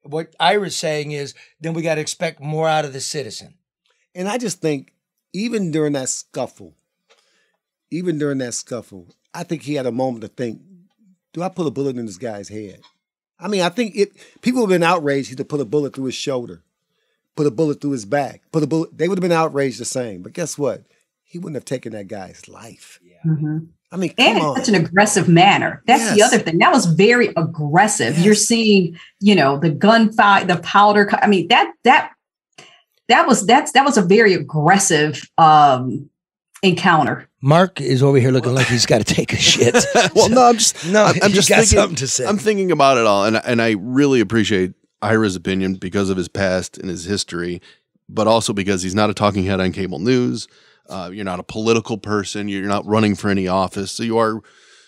What Ira's saying is, then we got to expect more out of the citizen. And I just think, even during that scuffle, even during that scuffle, I think he had a moment to think, do I put a bullet in this guy's head? I mean, I think it people have been outraged he to put a bullet through his shoulder, put a bullet through his back, put a bullet. They would have been outraged the same. But guess what? He wouldn't have taken that guy's life. Mhm. I mean, and come in on. such an aggressive manner. That's the other thing. That was very aggressive. You're seeing, you know, the gunfire, the powder. I mean, that that that was that's that was a very aggressive um encounter. Mark is over here looking like he's got to take a shit. well, no, I'm just No, I'm, I'm just got thinking, something to say. I'm thinking about it all, and and I really appreciate Ira's opinion because of his past and his history, but also because he's not a talking head on cable news. Uh, you're not a political person. You're not running for any office, so you are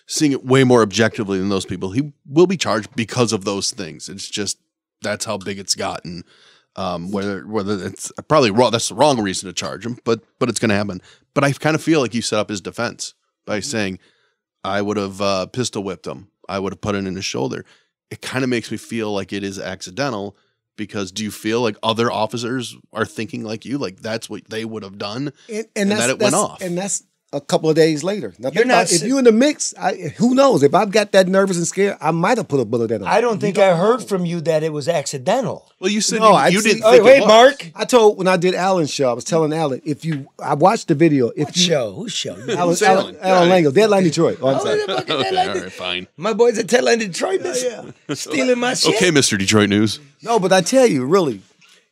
seeing it way more objectively than those people. He will be charged because of those things. It's just that's how big it's gotten. Um, whether whether it's probably wrong, that's the wrong reason to charge him, but but it's going to happen. But I kind of feel like you set up his defense by saying, "I would have uh, pistol whipped him. I would have put it in his shoulder." It kind of makes me feel like it is accidental because do you feel like other officers are thinking like you, like that's what they would have done? and, and that's, that it went off. And that's a couple of days later. Now, You're not if si- you in the mix, I, who knows? If I've got that nervous and scared, I might have put a bullet in him. I don't think I heard from you that it was accidental. Well, you said No, you, you see- didn't. Oh, think it wait, was. Mark. I told when I did Alan's show, I was telling Alan if you, I watched the video. If What you, show? Whose show? You- Alan, Who's Alan, Alan? Alan Right. Lengel, Deadline Detroit. Oh, I'm Oh, sorry. the fucking Okay, Deadline all fine. My boys at Deadline Detroit, oh, stealing my shit. Okay, Mr. Detroit News. No, but I tell you, really,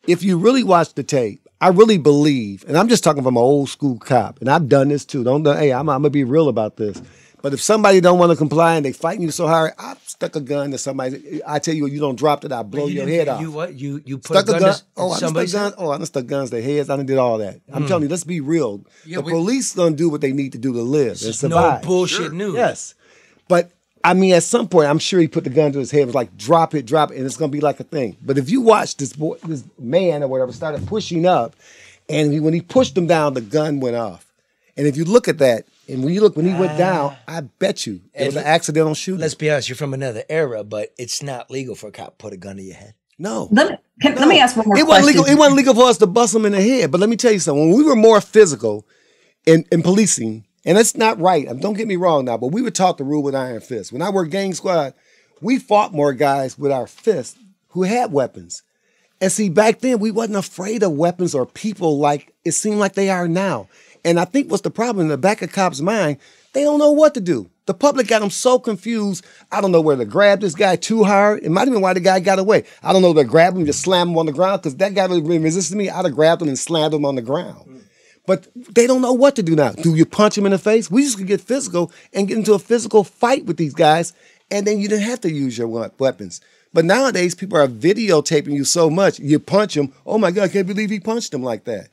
if you really watch the tape, I really believe, and I'm just talking from an old school cop, and I've done this too. Don't, hey, I'm, I'm gonna be real about this. But if somebody don't want to comply and they fighting you so hard, I stuck a gun to somebody. I tell you, you don't drop it, I blow You your head off. You what? You you put stuck a gun, to Oh, I done somebody's stuck gun. Oh, I done stuck guns to heads. I done did all that. I'm hmm. telling you, let's be real. Yeah, the we- police gonna do what they need to do to live and No survive. bullshit news. Yes. But I mean, at some point, I'm sure he put the gun to his head. It was like, drop it, drop it, and it's gonna be like a thing. But if you watch this boy, this man or whatever started pushing up, and he, when he pushed him down, the gun went off. And if you look at that, and when you look when he went down, ah. I bet you it was an accidental shooting. Let's be honest, you're from another era, but it's not legal for a cop to put a gun to your head. no. Let me, can, let me ask one more it question. wasn't legal. It wasn't legal for us to bust him in the head. But let me tell you something. When we were more physical in, in policing, and that's not right. um, Don't get me wrong now, but we were taught to rule with iron fists. When I worked gang squad, we fought more guys with our fists who had weapons. And see, back then we wasn't afraid of weapons or people like it seemed like they are now. And I think what's the problem in the back of cops' mind, they don't know what to do. The public got them so confused. I don't know whether to grab this guy too hard. It might have been why the guy got away. I don't know to grab him just slam him on the ground because that guy really resisted me. I'd have grabbed him and slammed him on the ground. But they don't know what to do now. Do you punch him in the face? We used to get physical and get into a physical fight with these guys, and then you didn't have to use your weapons. But nowadays, people are videotaping you so much. You punch him. Oh my God, I can't believe he punched him like that.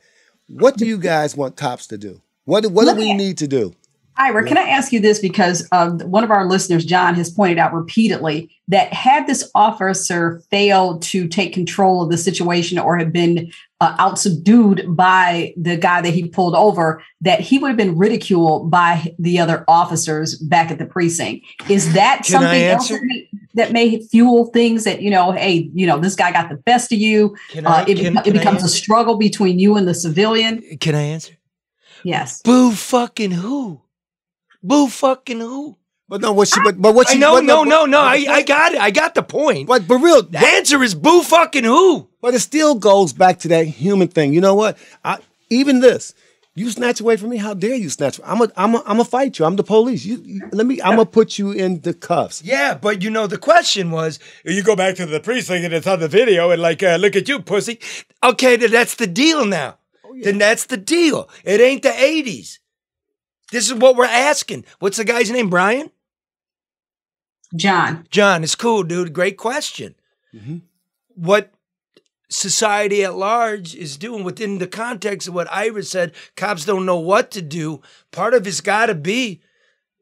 What do you guys want cops to do? What, do- what do we need to do? Ira, can I ask you this? Because um, one of our listeners, John, has pointed out repeatedly that had this officer failed to take control of the situation or had been uh, out subdued by the guy that he pulled over, that he would have been ridiculed by the other officers back at the precinct. Is that Can something else? that we- that may fuel things that you know hey you know this guy got the best of you uh, it, can- beco- can it becomes a struggle between you and the civilian Can I answer? yes Boo fucking who? Boo fucking who? But no, what she? But, but what I she? know, but no, no, no. I, I got it. I got the point. But but real, The answer is boo fucking who? but it still goes back to that human thing. You know what? I even this. You snatch away from me. How dare you snatch? I'm a, I'm a, I'm a fight you. I'm the police. You, you let me. I'm gonna put you in the cuffs. Yeah, but you know the question was, you go back to the precinct and it's on the video and like, uh, look at you, pussy. Okay, then that's the deal now. Then that's the deal. It ain't the '80s. This is what we're asking. What's the guy's name? Brian. John John, it's cool, dude. Great question. What society at large is doing within the context of what Ira said, cops don't know what to do. Part of it's got to be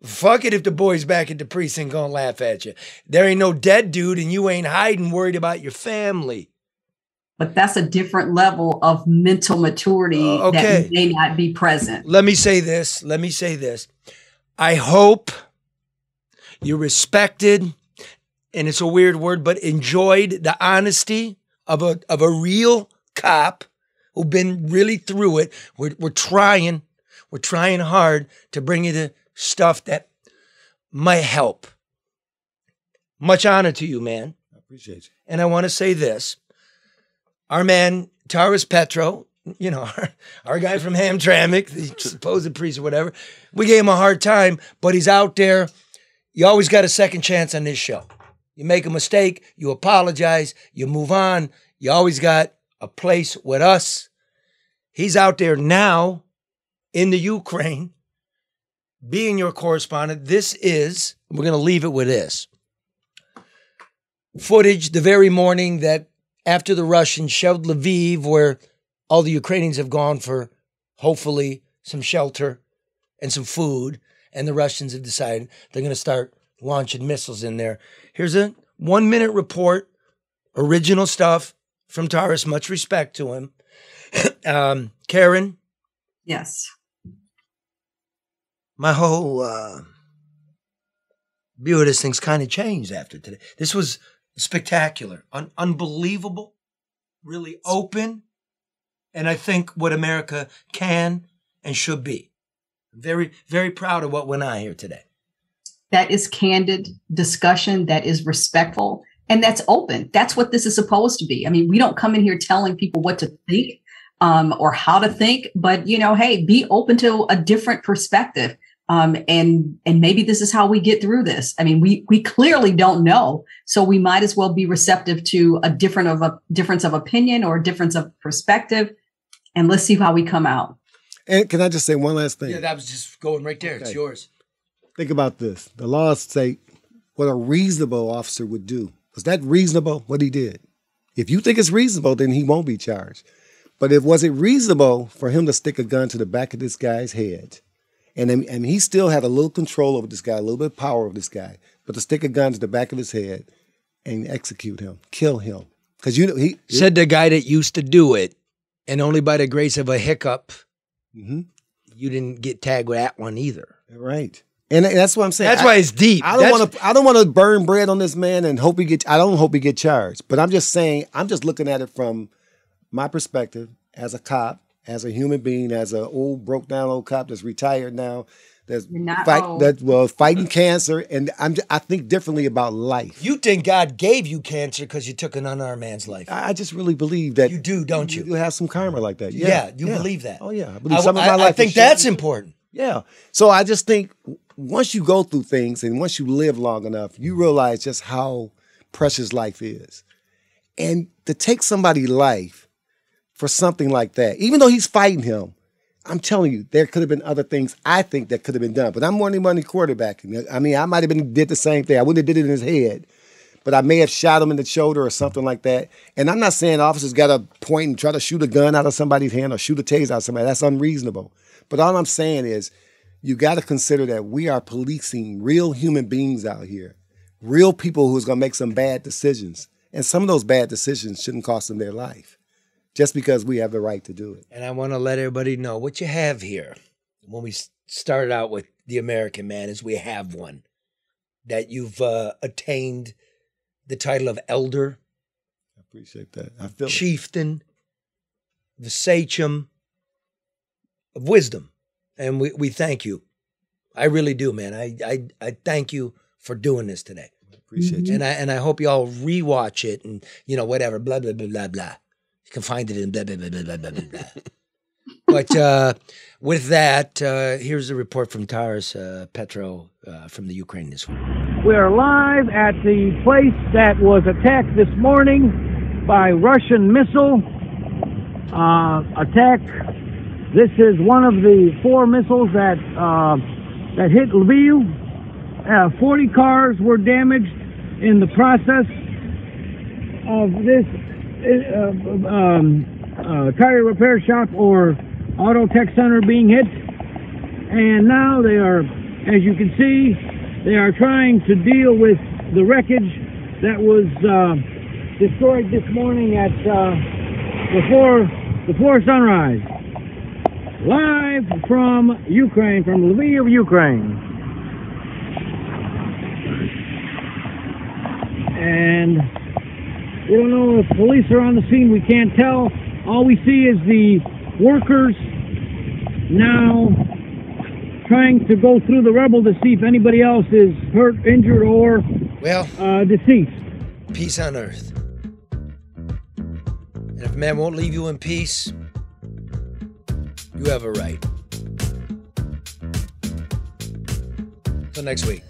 fuck it if the boys back at the precinct gonna laugh at you. There ain't no dead dude, and you ain't hiding worried about your family. but that's a different level of mental maturity Uh, okay. that may not be present Let me say this. Let me say this. I hope you respected, and it's a weird word, but enjoyed the honesty of a of a real cop who've been really through it. We're we're trying, we're trying hard to bring you the stuff that might help. Much honor to you, man. I appreciate you. And I want to say this. Our man, Taras Petro, you know, our, our guy from Hamtramck, the supposed priest or whatever, we gave him a hard time, but he's out there. You always got a second chance on this show. You make a mistake, you apologize, you move on. You always got a place with us. He's out there now in the Ukraine, being your correspondent. This is, we're going to leave it with this footage the very morning that after the Russians shelled Lviv, where all the Ukrainians have gone for hopefully some shelter and some food, and the Russians have decided they're going to start launching missiles in there. Here's a one minute report, original stuff from Taras. Much respect to him. um, Karen, yes my whole uh, view of this thing's kind of changed after today. This was spectacular, un- unbelievable, really open, and I think what America can and should be. Very, very proud of what went on here today. that is candid discussion that is respectful and that's open. That's what this is supposed to be. I mean we don't come in here telling people what to think um, or how to think but you know hey be open to a different perspective um, and and maybe this is how we get through this. I mean we we clearly don't know so we might as well be receptive to a different of a difference of opinion or a difference of perspective and let's see how we come out And can I just say one last thing? Yeah, that was just going right there. It's yours. Think about this. The laws say what a reasonable officer would do. Was that reasonable what he did? If you think it's reasonable, then he won't be charged. But if was it reasonable for him to stick a gun to the back of this guy's head, and and he still had a little control over this guy, a little bit of power over this guy, but to stick a gun to the back of his head and execute him, kill him, because you know he Said the guy that used to do it, and only by the grace of a hiccup, Mhm. you didn't get tagged with that one either. Right. And that's what I'm saying. That's I- why it's deep. I don't want to. I don't want to burn bread on this man and hope he get. I don't hope he get charged. But I'm just saying. I'm just looking at it from my perspective as a cop, as a human being, as a old broke down old cop that's retired now. That's not fight old. that well fighting cancer, and I'm. I think differently about life. You think God gave you cancer because you took an unarmed man's life? I I just really believe that You do, don't you? You have some karma like that. Yeah, Yeah, you believe that. Oh yeah, I believe I, some of I- my I life. think that's shaped- important. Yeah. So I just think once you go through things and once you live long enough, you mm-hmm. realize just how precious life is. And to take somebody's life for something like that, even though he's fighting him, I'm telling you, there could have been other things I think that could have been done. But I'm money money quarterbacking. I mean, I might have been did the same thing. I wouldn't have did it in his head. But I may have shot him in the shoulder or something like that. And I'm not saying officers got to point and try to shoot a gun out of somebody's hand or shoot a taser out of somebody. That's unreasonable. But all I'm saying is you got to consider that we are policing real human beings out here, real people who's going to make some bad decisions. And some of those bad decisions shouldn't cost them their life just because we have the right to do it. And I want to let everybody know what you have here. When we started out with the American man, is we have one that you've uh, attained the title of elder, I appreciate that. I feel it. chieftain, the sachem of wisdom. And we, we thank you. I really do, man. I, I, I thank you for doing this today. appreciate you. And I and I hope y'all rewatch it and you know whatever blah blah blah blah blah. You can find it in blah blah blah blah blah blah blah. but uh, with that, uh, here's a report from Taras uh, Petro uh, from the Ukraine this week. We are live at the place that was attacked this morning by Russian missile uh, attack. This is one of the four missiles that uh, that hit Lviv. Uh, 40 cars were damaged in the process of this uh, um, uh, tire repair shop or auto tech center being hit. And now they are, as you can see, they are trying to deal with the wreckage that was uh, destroyed this morning at uh, before before sunrise. Live from Ukraine, from Lviv, Ukraine. And we don't know if police are on the scene. We can't tell. All we see is the workers now trying to go through the rubble to see if anybody else is hurt, injured, or Well, uh, deceased. peace on earth. And if man won't leave you in peace, you have a right. Till next week.